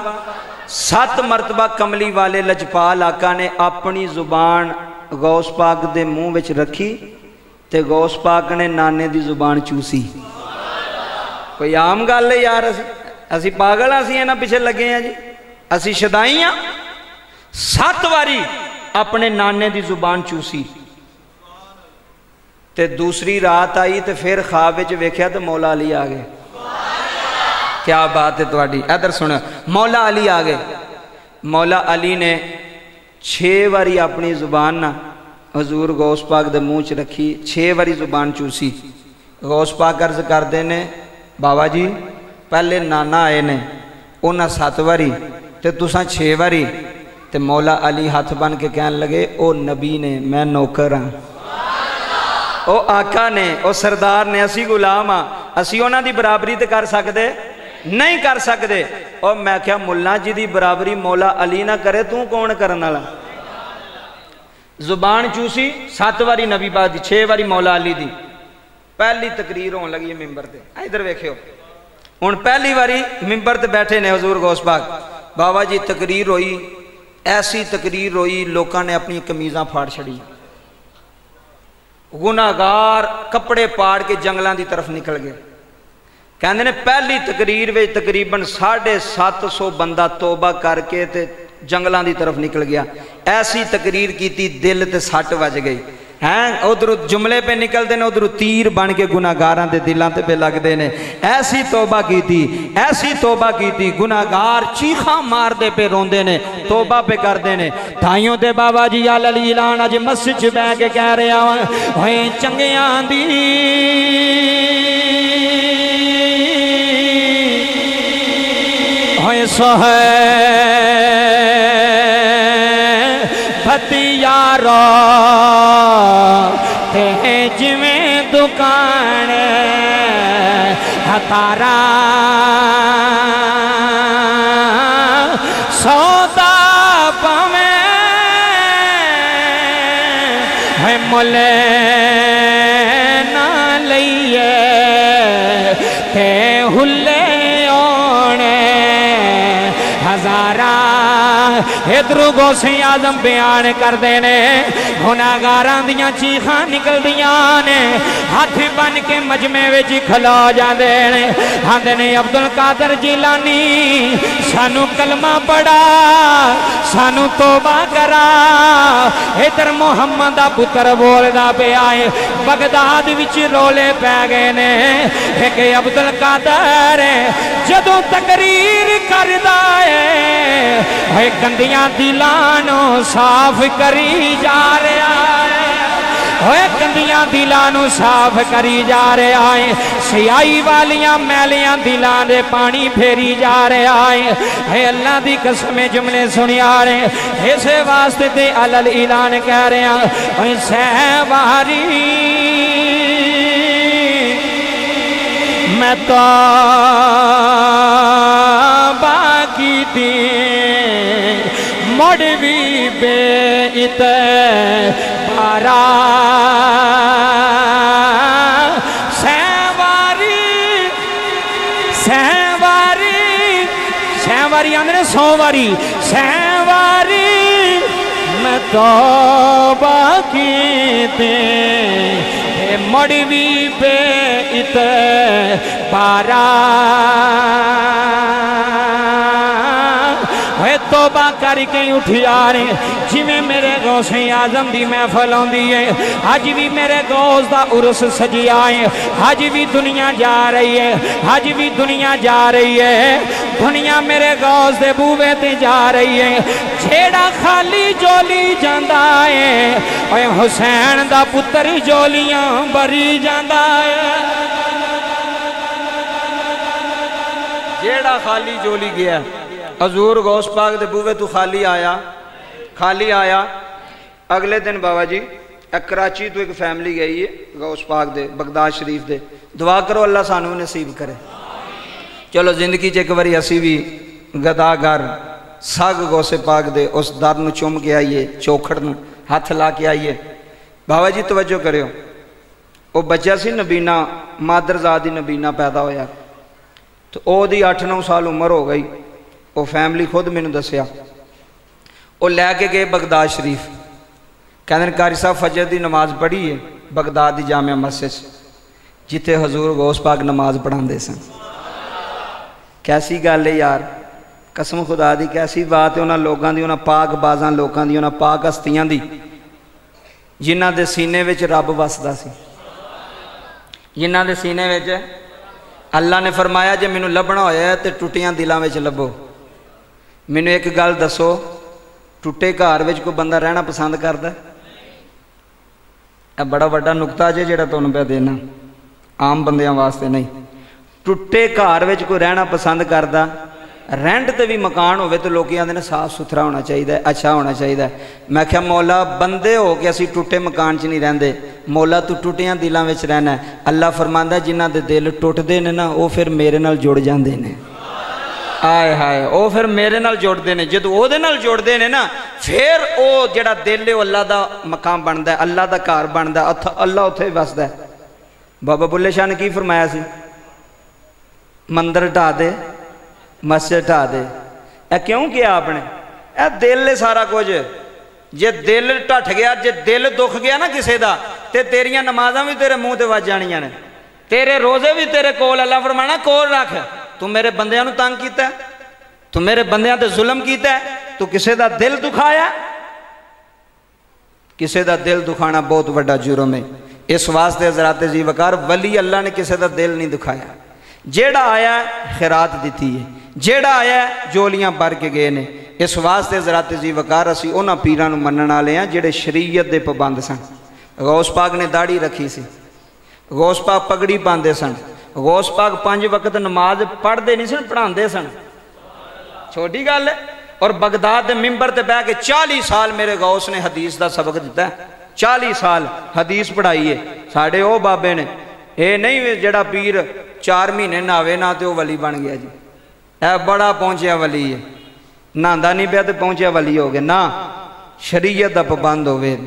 सत मरतबा कमली वाले लजपाल आका ने अपनी ज़ुबान ਗੌਸ ਪਾਕ ਦੇ ਮੂੰਹ ਵਿੱਚ ਰੱਖੀ ਤੇ ਗੌਸ ਪਾਕ ਨੇ ਨਾਨੇ ਦੀ ਜ਼ੁਬਾਨ ਚੂਸੀ ਕੋਈ ਆਮ ਗੱਲ ਹੈ ਯਾਰ ਅਸੀਂ ਅਸੀਂ ਪਾਗਲ ਆ ਅਸੀਂ ਇਹਨਾਂ ਪਿੱਛੇ ਲੱਗੇ ਆ ਜੀ ਅਸੀਂ ਸ਼ਦਾਈ ਆ ਸੱਤ ਵਾਰੀ ਆਪਣੇ ਨਾਨੇ ਦੀ ਜ਼ੁਬਾਨ ਚੂਸੀ ਤੇ ਦੂਸਰੀ ਰਾਤ ਆਈ ਤੇ ਫਿਰ ਖਾਬ ਵਿੱਚ ਵੇਖਿਆ ਤੇ ਮੌਲਾ ਅਲੀ ਆ ਗਏ ਕੀ ਬਾਤ ਹੈ ਤੁਹਾਡੀ ਇਧਰ ਸੁਣ ਮੌਲਾ ਅਲੀ ਆ ਗਏ ਮੌਲਾ ਅਲੀ ਨੇ ਛੇ ਵਾਰੀ ਆਪਣੀ ਜ਼ੁਬਾਨ ਨਾ ਹਜ਼ੂਰ ਗੌਸ ਪਾਕ ਦੇ ਮੂੰਹ 'ਚ ਰੱਖੀ, ਛੇ ਵਾਰੀ ਜ਼ੁਬਾਨ ਚੂਸੀ। ਗੌਸ ਪਾਕ ਅਰਜ਼ ਕਰਦੇ ਨੇ, ਬਾਬਾ ਜੀ, ਪਹਿਲੇ ਨਾਨਾ ਆਏ ਨੇ, ਉਹਨਾਂ ਸੱਤ ਵਾਰੀ ਤੇ ਤੁਸੀਂ ਛੇ ਵਾਰੀ ਤੇ ਮੌਲਾ ਅਲੀ ਹੱਥ ਬਨ ਕੇ ਕਹਿਣ ਲਗੇ, ਉਹ ਨਬੀ ਨੇ, ਮੈਂ ਨੌਕਰ ਹਾਂ। ਉਹ ਆਕਾ ਨੇ, ਉਹ ਸਰਦਾਰ ਨੇ, ਅਸੀਂ ਗੁਲਾਮ ਆ ਅਸੀਂ ਉਹਨਾਂ ਦੀ ਬਰਾਬਰੀ ਤੇ ਕਰ ਸਕਦੇ? नहीं कर सकते और मैं क्या मुला जी की बराबरी मौला अली ना करे, तू कौन करने वाला ज़ुबान चूसी, सत वारी नबी बाग की छे वारी मौला अली दी। पहली तकरीर होने लगी है मिम्बर से इधर वेख्यो हूँ पहली बारी मिम्बर से बैठे ने हजूर गौस बाग। बाबा जी, तकरीर होई, ऐसी तकरीर होई लोगों ने अपनी कमीजा फाड़ छड़ी। गुनागार कपड़े पाड़ के जंगलों की तरफ़ निकल गए। ਕਹਿੰਦੇ ਨੇ ਪਹਿਲੀ ਤਕਰੀਰ ਵਿੱਚ ਤਕਰੀਬਨ 750 ਬੰਦਾ ਤੋਬਾ ਕਰਕੇ ਤੇ ਜੰਗਲਾਂ ਦੀ ਤਰਫ ਨਿਕਲ ਗਿਆ ਐਸੀ ਤਕਰੀਰ ਕੀਤੀ ਦਿਲ ਤੇ ਸੱਟ ਵੱਜ ਗਈ ਹੈ ਉਧਰੋਂ ਜੁਮਲੇ ਪੇ ਨਿਕਲਦੇ ਨੇ ਉਧਰੋਂ ਤੀਰ ਬਣ ਕੇ ਗੁਨਾਹਗਾਰਾਂ ਦੇ ਦਿਲਾਂ ਤੇ ਪੇ ਲੱਗਦੇ ਨੇ ਐਸੀ ਤੋਬਾ ਕੀਤੀ ਐਸੀ ਤੋਬਾ ਕੀਤੀ ਗੁਨਾਹਗਾਰ ਚੀਖਾਂ ਮਾਰਦੇ ਪੇ ਰੋਂਦੇ ਨੇ ਤੋਬਾ ਪੇ ਕਰਦੇ ਨੇ ਤਾਈਓ ਤੇ ਬਾਬਾ ਜੀ ਆਲ ਅਲੀ ਐਲਾਨ ਅੱਜ ਮਸਜਿਦ 'ਚ ਬਹਿ ਕੇ ਕਹਿ ਰਿਹਾ ਓਏ ਚੰਗਿਆਂ सा है। भतियारा जिमें दुकान हतारा सौदा पमे है नज़ारा। इधरों से आज़म बयान करते ने। गुनागारा दियाँ चीखा निकल दिया ने। हथ बन के मजमे बच्च खलो जाते आते ने, अब्दुल कादर जिलानी, सानू कलमा पड़ा सानू तोबा करा। इधर मुहम्मद का पुत्र बोलता पिया है, बगदाद विच रोले पै गए ने। एक अब्दुल कादर, जदों तकरीर करता है। गंदिया दिलानों साफ़ करी जा रहा है। होए गंदियाँ दिलों साफ़ करी जा रहा है। सियाई वालिया मैलिया दिलों के पानी फेरी जा रहा है। हे अल्लाह की कसमें जुमले सुनिया रहे इस वास्ते ते अलल ईलान कह रहा होए सहवारी मैं तो दी मड़वी बेत बारा। सहवारी सहवारी सहवारी आंदे सोमवारी। सहवारी मैं तो बाकी ते मड़वी बेत बारा। तौबा करके उठिया ने जिमें मेरे गौसे आज़म की महफल आँदी है अज भी मेरे गौस का उर्स सजिया है अज भी दुनिया जा रही है अज भी दुनिया जा रही है, दुनिया मेरे गौस के बूवे ते जा रही है, छेड़ा खाली जोली जाता है हुसैन का पुत्र जोलियाँ भरी जाता है। जेड़ा खाली जोली गया। हजूर गौस पाक के बूवे, तू खाली आया। खाली आया। अगले दिन बाबा जी कराची तो एक फैमिली गई है, गौस पाक दे, बगदाद शरीफ दे। दुआ करो, अल्लाह सानू नसीब करे। चलो ज़िंदगी एक बारी असी भी गदागर सग गौसे पाक दे, उस दर में चुम के आईए चौखड़ में हथ ला के आईए बाबा जी, तवज्जो करो वो बच्चा सी नबीना मादरजा दी नबीना पैदा होया। तो अठ नौ साल उम्र हो गई। ਉਹ ਫੈਮਿਲੀ ਖੁਦ ਮੈਨੂੰ ਦੱਸਿਆ ਉਹ ਲੈ ਕੇ ਗਏ ਬਗਦਾਦ ਸ਼ਰੀਫ ਕਹਿੰਦੇ ਨੇ ਕਾਰੀ ਸਾਹਿਬ ਫਜਰ ਦੀ ਨਮਾਜ਼ ਪੜ੍ਹੀ ਹੈ ਬਗਦਾਦ ਦੀ ਜਾਮਿਆ ਮਸਜਿਦ 'ਚ, ਜਿੱਥੇ ਹਜ਼ੂਰ ਗੌਸ ਪਾਕ ਨਮਾਜ਼ ਪੜਾਉਂਦੇ ਸਨ ਕੈਸੀ ਗੱਲ ਹੈ ਯਾਰ ਕਸਮ ਖੁਦਾ ਦੀ ਕੈਸੀ ਬਾਤ ਹੈ ਉਹਨਾਂ ਲੋਕਾਂ ਦੀ ਉਹਨਾਂ ਪਾਕ ਬਾਜ਼ਾਂ ਲੋਕਾਂ ਦੀ ਉਹਨਾਂ ਪਾਕ ਹਸਤੀਆਂ ਦੀ ਜਿਨ੍ਹਾਂ ਦੇ ਸੀਨੇ ਵਿੱਚ ਰੱਬ ਵਸਦਾ ਸੀ ਜਿਨ੍ਹਾਂ ਦੇ ਸੀਨੇ ਵਿੱਚ ਅੱਲਾ ਨੇ ਫਰਮਾਇਆ ਜੇ ਮੈਨੂੰ ਲੱਭਣਾ ਹੋਇਆ ਤੇ ਟੁੱਟੀਆਂ ਦਿਲਾਂ ਵਿੱਚ ਲੱਭੋ ਮੈਨੂੰ ਇੱਕ ਗੱਲ ਦੱਸੋ, ਟੁੱਟੇ ਘਰ ਵਿੱਚ ਕੋਈ ਬੰਦਾ ਰਹਿਣਾ ਪਸੰਦ ਕਰਦਾ? ਇਹ ਬੜਾ ਵੱਡਾ ਨੁਕਤਾ ਜੇ ਜਿਹੜਾ ਤੁਹਾਨੂੰ ਪਿਆ ਦੇਣਾ। ਆਮ ਬੰਦਿਆਂ ਵਾਸਤੇ ਨਹੀਂ। ਟੁੱਟੇ ਘਰ ਵਿੱਚ ਕੋਈ ਰਹਿਣਾ ਪਸੰਦ ਕਰਦਾ ਰੈਂਟ ਤੇ ਵੀ ਮਕਾਨ ਹੋਵੇ ਤੇ ਲੋਕੀ ਆਂਦੇ ਨੇ ਸਾਫ਼ ਸੁਥਰਾ ਹੋਣਾ ਚਾਹੀਦਾ, ਅੱਛਾ ਹੋਣਾ ਚਾਹੀਦਾ। ਮੈਂ ਕਿਹਾ, ਮੌਲਾ, ਬੰਦੇ ਹੋ ਕੇ ਅਸੀਂ ਟੁੱਟੇ ਮਕਾਨ 'ਚ ਨਹੀਂ ਰਹਿੰਦੇ। ਮੌਲਾ, ਤੂੰ ਟੁੱਟਿਆਂ ਦਿਲਾਂ ਵਿੱਚ ਰਹਿਣਾ। ਅੱਲਾ ਫਰਮਾਂਦਾ, ਜਿਨ੍ਹਾਂ ਦੇ ਦਿਲ ਟੁੱਟਦੇ ਨੇ ਨਾ, ਉਹ ਫਿਰ ਮੇਰੇ ਨਾਲ ਜੁੜ ਜਾਂਦੇ ਨੇ। ਆਏ ਹਾਏ ਉਹ ਫਿਰ ਮੇਰੇ ਨਾਲ ਜੁੜਦੇ ਨੇ ਜਦੋਂ ਉਹਦੇ ਨਾਲ ਜੁੜਦੇ ਨੇ ਨਾ ਫਿਰ ਉਹ ਜਿਹੜਾ ਦਿਲ ਹੈ ਉਹ ਅੱਲਾ ਦਾ ਮਕਾਮ ਬਣਦਾ ਹੈ ਅੱਲਾ ਦਾ ਘਰ ਬਣਦਾ ਹੈ, ਉੱਥੇ ਅੱਲਾ ਉੱਥੇ ਵਸਦਾ ਹੈ ਬਾਬਾ ਬੁੱਲੇ ਸ਼ਾਹ ਨੇ ਕੀ ਫਰਮਾਇਆ ਸੀ ਮੰਦਰ ਢਾ ਦੇ ਮਸਜਿਦ ਢਾ ਦੇ ਇਹ ਕਿਉਂ ਕਿਹਾ ਆਪਨੇ ਇਹ ਦਿਲ ਹੈ ਸਾਰਾ ਕੁਝ ਜੇ ਦਿਲ ਢੱਠ ਗਿਆ ਜੇ ਦਿਲ ਦੁੱਖ ਗਿਆ ਨਾ ਕਿਸੇ ਦਾ ਤੇ ਤੇਰੀਆਂ ਨਮਾਜ਼ਾਂ ਵੀ ਤੇਰੇ ਮੂੰਹ ਤੇ ਵੱਜ ਜਾਣੀਆਂ ਨੇ ਤੇਰੇ ਰੋਜ਼ੇ ਵੀ ਤੇਰੇ ਕੋਲ ਅੱਲਾ ਫਰਮਾਣਾ ਕੋਲ ਰੱਖ ਤੂੰ ਮੇਰੇ ਬੰਦਿਆਂ ਨੂੰ ਤੰਗ ਕੀਤਾ ਹੈ? ਤੂੰ ਮੇਰੇ ਬੰਦਿਆਂ ਤੇ ਜ਼ੁਲਮ ਕੀਤਾ ਹੈ? ਤੂੰ ਕਿਸੇ ਦਾ ਦਿਲ ਦੁਖਾਇਆ ਕਿਸੇ ਦਾ ਦਿਲ ਦੁਖਾਣਾ ਬਹੁਤ ਵੱਡਾ ਜੁਰਮ ਹੈ ਇਸ ਵਾਸਤੇ ਹਜ਼ਰਤ ਜੀ ਵਕਾਰ ਵਲੀ ਅੱਲਾ ਨੇ ਕਿਸੇ ਦਾ ਦਿਲ ਨਹੀਂ ਦੁਖਾਇਆ ਜਿਹੜਾ ਆਇਆ ਖਿਰਾਤ ਦਿੱਤੀ ਹੈ ਜਿਹੜਾ ਆਇਆ ਜੋਲੀਆਂ ਭਰ ਕੇ ਗਏ ਨੇ ਇਸ ਵਾਸਤੇ ਹਜ਼ਰਤ ਜੀ ਵਕਾਰ ਅਸੀਂ ਉਹਨਾਂ ਪੀਰਾਂ ਨੂੰ ਮੰਨਣ ਵਾਲੇ ਆ ਜਿਹੜੇ ਸ਼ਰੀਅਤ ਦੇ ਪਾਬੰਦ ਸਨ ਗੌਸ ਪਾਕ ਨੇ ਦਾੜੀ ਰੱਖੀ ਸੀ ਗੌਸ ਪਾਕ ਪਗੜੀ ਪਾਉਂਦੇ ਸਨ ਗੌਸ ਪਾਕ ਪੰਜ ਵਕਤ ਨਮਾਜ਼ ਪੜ੍ਹਦੇ ਨਹੀਂ ਸਨ ਪੜ੍ਹਾਉਂਦੇ ਸਨ ਛੋਟੀ ਗੱਲ ਹੈ ਔਰ ਬਗਦਾਦ ਦੇ ਮਿੰਬਰ ਤੇ ਬਹਿ ਕੇ 40 ਸਾਲ ਮੇਰੇ ਗੌਸ ਨੇ ਹਦੀਸ ਦਾ ਸਬਕ ਦਿੱਤਾ ਹੈ। 40 ਸਾਲ ਹਦੀਸ ਪੜਾਈ ਹੈ ਸਾਡੇ ਉਹ ਬਾਬੇ ਨੇ ਇਹ ਨਹੀਂ ਵੀ ਜਿਹੜਾ ਪੀਰ 4 ਮਹੀਨੇ ਨਾਵੇ ਨਾ ਤੇ ਉਹ ਵਲੀ ਬਣ ਗਿਆ ਜੀ ਇਹ ਬੜਾ ਪਹੁੰਚਿਆ ਵਲੀ ਹੈ ਨਹਾਂਦਾ ਨਹੀਂ ਪਿਆ ਤੇ ਪਹੁੰਚਿਆ ਵਲੀ ਹੋ ਗਿਆ ਨਾ ਸ਼ਰੀਅਤ ਦਾ ਪਾਬੰਦ ਹੋਵੇ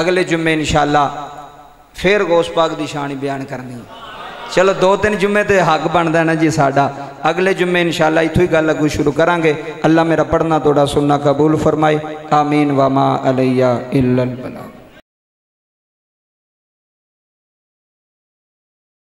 ਅਗਲੇ ਜੁਮੇ ਇਨਸ਼ਾਅੱਲਾ ਫਿਰ ਗੌਸ ਪਾਕ ਦੀ ਸ਼ਾਨ ਹੀ ਬਿਆਨ ਕਰਨੀ ਹੈ चलो दो तीन जुम्मे तो हक बन देना जी साडा। अगले जुम्मे इंशाला इतों ही गल अगू शुरू करा अल्लाह मेरा पढ़ना थोड़ा सुनना, कबूल फरमाए। आमीन, वामा अलैया इल्लल बला।